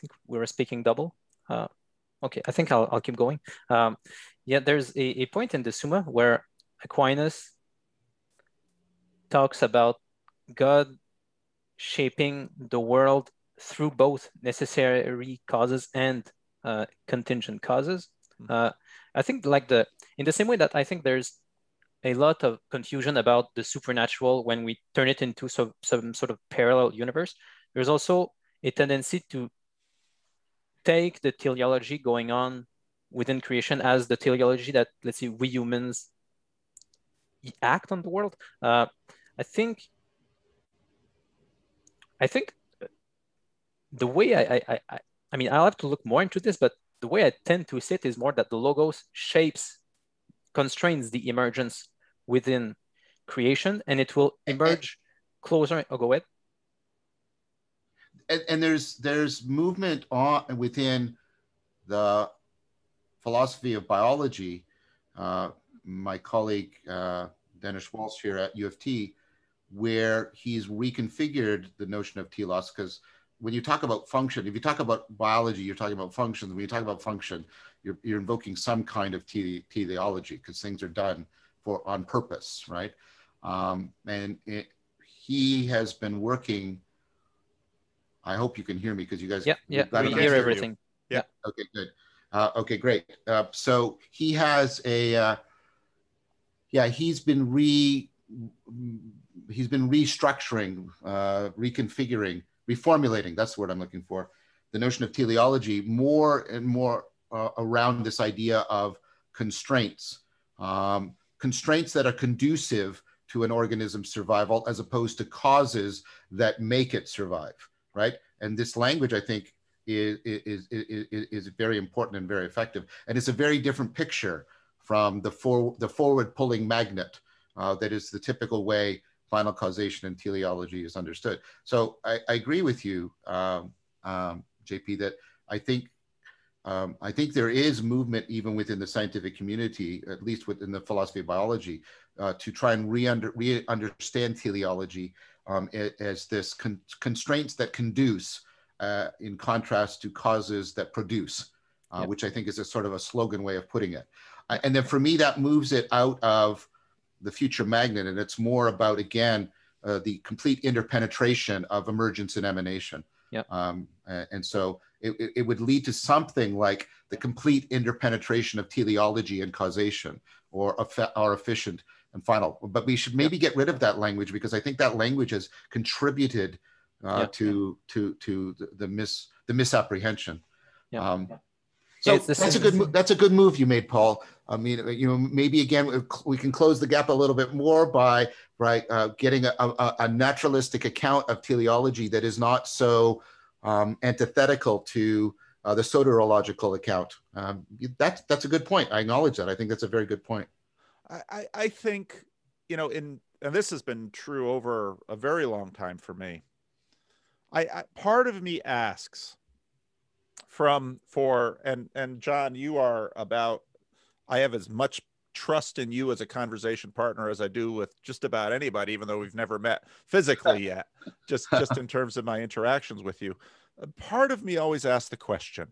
think we were speaking double. Uh, okay, I think I'll, I'll keep going. Um, yeah, there's a, a point in the Summa where Aquinas talks about God shaping the world through both necessary causes and uh, contingent causes. Mhm. Uh, I think like the in the same way that I think there's a lot of confusion about the supernatural when we turn it into some, some sort of parallel universe. There's also a tendency to take the teleology going on within creation as the teleology that let's say we humans act on the world. Uh, I think I think the way I, I, I, I mean, I'll have to look more into this, but the way I tend to see it is more that the logos shapes, constrains the emergence within creation, and it will emerge closer. Oh, go ahead. And, and there's there's movement on within the philosophy of biology. Uh, my colleague uh, Denis Walsh here at U of T, where he's reconfigured the notion of telos because when you talk about function, if you talk about biology, you're talking about functions. When you talk about function, you're, you're invoking some kind of tele- teleology because things are done for on purpose, right? Um, and it, he has been working. I hope you can hear me because you guys. Yeah, yeah, got we hear everything. hear you. everything. Okay, good. Uh, okay, great. Uh, so he has a, uh, yeah, he's been re, he's been restructuring, uh, reconfiguring, reformulating. That's the word I'm looking for. The notion of teleology more and more uh, around this idea of constraints, um, constraints that are conducive to an organism's survival, as opposed to causes that make it survive. Right, and this language, I think, is, is, is, is very important and very effective. And it's a very different picture from the, for, the forward pulling magnet uh, that is the typical way final causation and teleology is understood. So I, I agree with you, um, um, JP, that I think um, I think there is movement even within the scientific community, at least within the philosophy of biology, uh, to try and re-under, re-understand teleology um, as this con constraints that conduce uh, in contrast to causes that produce, uh, Yep. which I think is a sort of a slogan way of putting it. Uh, and then for me, that moves it out of the future magnet, and it's more about again uh, the complete interpenetration of emergence and emanation. Yep. Um, and so it, it- would lead to something like the complete interpenetration of teleology and causation, or or efficient and final. But we should maybe get rid of that language because I think that language has contributed uh, to to to the, the mis the misapprehension. Yeah. Um, So that's a good. That's a good move you made, Paul. I mean, you know, maybe again we can close the gap a little bit more by right uh, getting a, a, a, naturalistic account of teleology that is not so um, antithetical to uh, the soteriological account. Um, that's that's a good point. I acknowledge that. I think that's a very good point. I, I think you know in and this has been true over a very long time for me. I, I part of me asks from for and and John, you are about. I have as much trust in you as a conversation partner as I do with just about anybody, even though we've never met physically yet. just just in terms of my interactions with you, part of me always asks the question: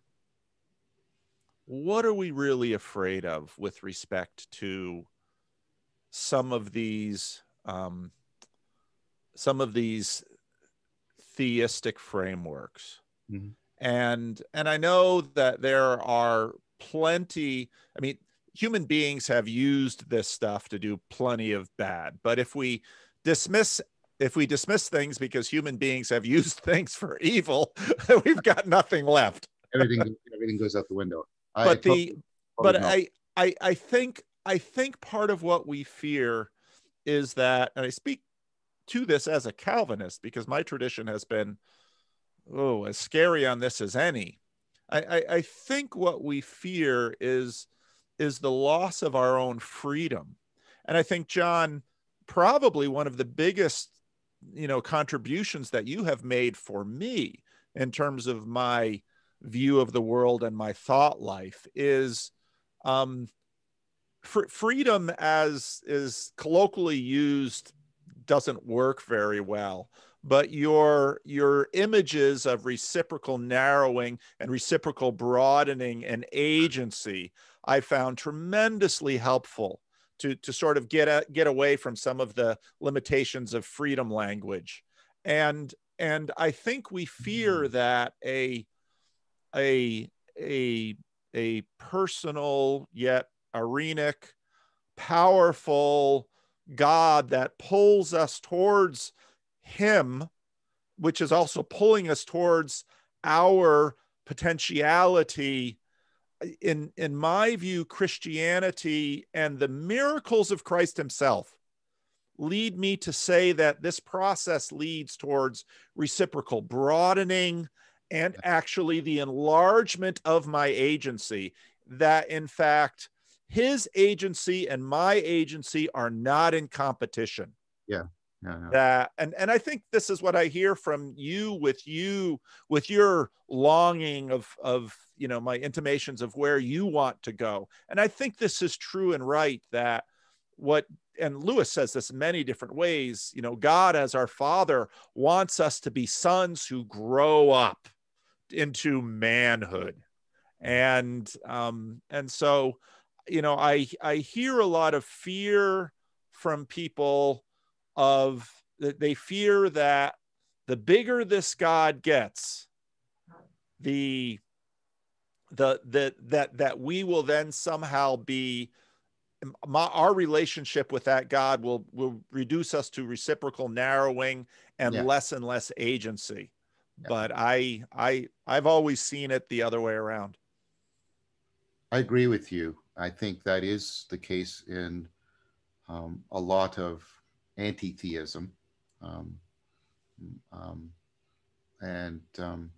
What are we really afraid of with respect to some of these um, some of these theistic frameworks? Mm-hmm. And and i know that there are plenty i mean human beings have used this stuff to do plenty of bad but if we dismiss if we dismiss things because human beings have used things for evil we've got nothing left. Everything everything goes out the window. But I, the but I, I i think i think part of what we fear is that and i speak to this as a calvinist because my tradition has been oh, as scary on this as any. I, I, I think what we fear is is the loss of our own freedom. And I think, John, probably one of the biggest, you know, contributions that you have made for me in terms of my view of the world and my thought life is um, fr- freedom as is colloquially used doesn't work very well but your your images of reciprocal narrowing and reciprocal broadening and agency i found tremendously helpful to to sort of get a, get away from some of the limitations of freedom language and and i think we fear mm. that a a a a personal yet arenic powerful god that pulls us towards him, which is also pulling us towards our potentiality. In, in my view, Christianity and the miracles of Christ himself lead me to say that this process leads towards reciprocal broadening and actually the enlargement of my agency. That in fact, his agency and my agency are not in competition. Yeah yeah, that and and i think this is what i hear from you with you with your longing of of you know my intimations of where you want to go. And i think this is true and right that what and lewis says this in many different ways you know god as our father wants us to be sons who grow up into manhood. And um and so you know i i hear a lot of fear from people of that they fear that the bigger this god gets the the the that that we will then somehow be my, our relationship with that god will will reduce us to reciprocal narrowing and yeah. less and less agency yeah. but i i i've always seen it the other way around i agree with you i think that is the case in um, a lot of anti-theism, um, um, and um,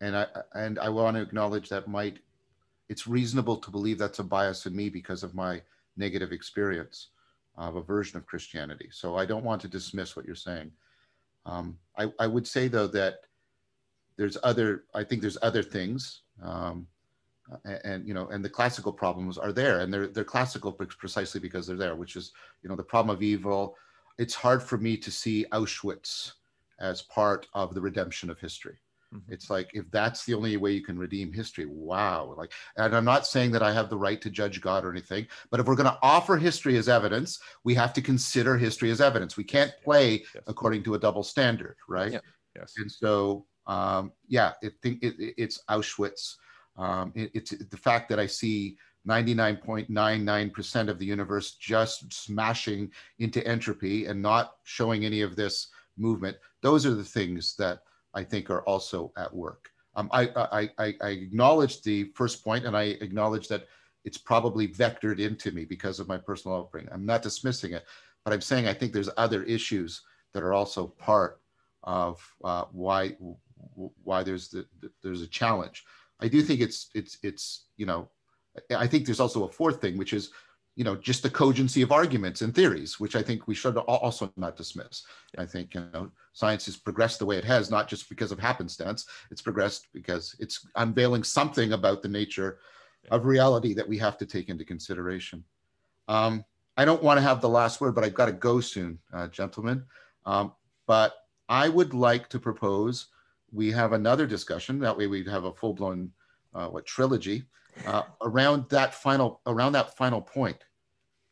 and I and I want to acknowledge that might it's reasonable to believe that's a bias in me because of my negative experience of a version of Christianity. So I don't want to dismiss what you're saying. Um, I, I would say though that there's other I think there's other things. Um, and, and, you know and the classical problems are there and they're they're classical precisely because they're there which is you know the problem of evil it's hard for me to see Auschwitz as part of the redemption of history. Mm-hmm. It's like if that's the only way you can redeem history, wow! Like, and I'm not saying that I have the right to judge God or anything, but if we're going to offer history as evidence, we have to consider history as evidence. We can't play yes. according to a double standard, right? Yeah. Yes. And so, um, yeah, it, it, it's Auschwitz. Um, it, it's the fact that I see 99.99% of the universe just smashing into entropy and not showing any of this movement. Those are the things that I think are also at work. Um, I, I, I, acknowledge the first point and I acknowledge that it's probably vectored into me because of my personal upbringing. I'm not dismissing it, but I'm saying I think there's other issues that are also part of uh, why why there's the, there's a challenge. I do think it's it's it's you know I think there's also a fourth thing, which is you know just the cogency of arguments and theories, which I think we should also not dismiss. I think you know science has progressed the way it has, not just because of happenstance. It's progressed because it's unveiling something about the nature of reality that we have to take into consideration. Um, I don't want to have the last word, but I've got to go soon, uh, gentlemen. Um, but I would like to propose we have another discussion. That way, we'd have a full blown uh, what trilogy uh, around that final around that final point,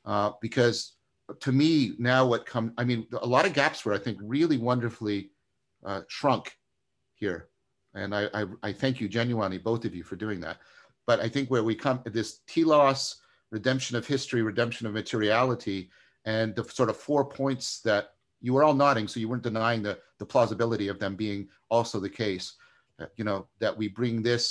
uh, because to me now what come I mean a lot of gaps were I think really wonderfully uh, shrunk here, and I, I I thank you genuinely both of you for doing that. But I think where we come this telos redemption of history, redemption of materiality, and the sort of four points that you were all nodding, so you weren't denying the, the plausibility of them being also the case. Uh, you know, that we bring this,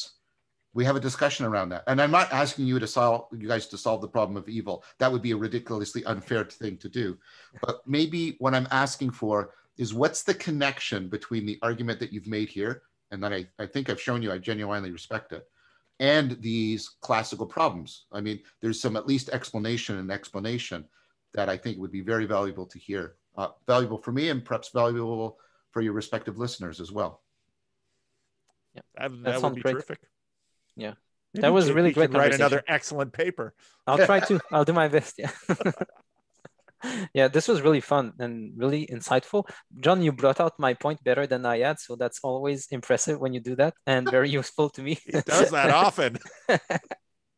we have a discussion around that. And I'm not asking you to solve, you guys to solve the problem of evil. That would be a ridiculously unfair thing to do. But maybe what I'm asking for is what's the connection between the argument that you've made here, and that I, I think I've shown you I genuinely respect it, and these classical problems. I mean, there's some at least explanation and explanation that I think would be very valuable to hear, uh, valuable for me and perhaps valuable for your respective listeners as well. Yeah, that, that, that would be great. terrific. Yeah, that was really great. Write another excellent paper. I'll try to. I'll do my best. Yeah. yeah, this was really fun and really insightful. John, you brought out my point better than I had, so that's always impressive when you do that and very useful to me. he does that often.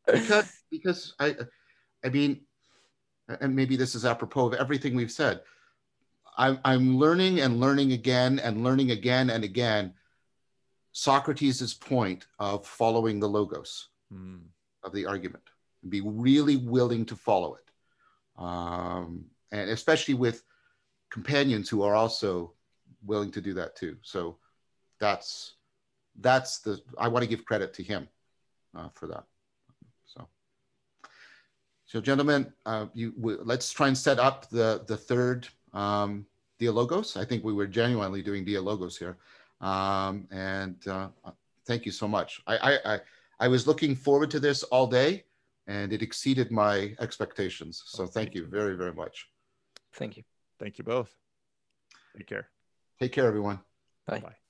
because because I I mean, and maybe this is apropos of everything we've said. I'm I'm learning and learning again and learning again and again. Socrates' point of following the logos mm. of the argument, be really willing to follow it. Um, and especially with companions who are also willing to do that too. So that's that's the I want to give credit to him uh, for that. So, so gentlemen, uh, you let's try and set up the the third um, Dialogos. I think we were genuinely doing Dialogos here, um, and uh, thank you so much. I, I I I was looking forward to this all day, and it exceeded my expectations. So thank you very very much. Thank you. Thank you both. Take care. Take care, everyone. Bye. Bye.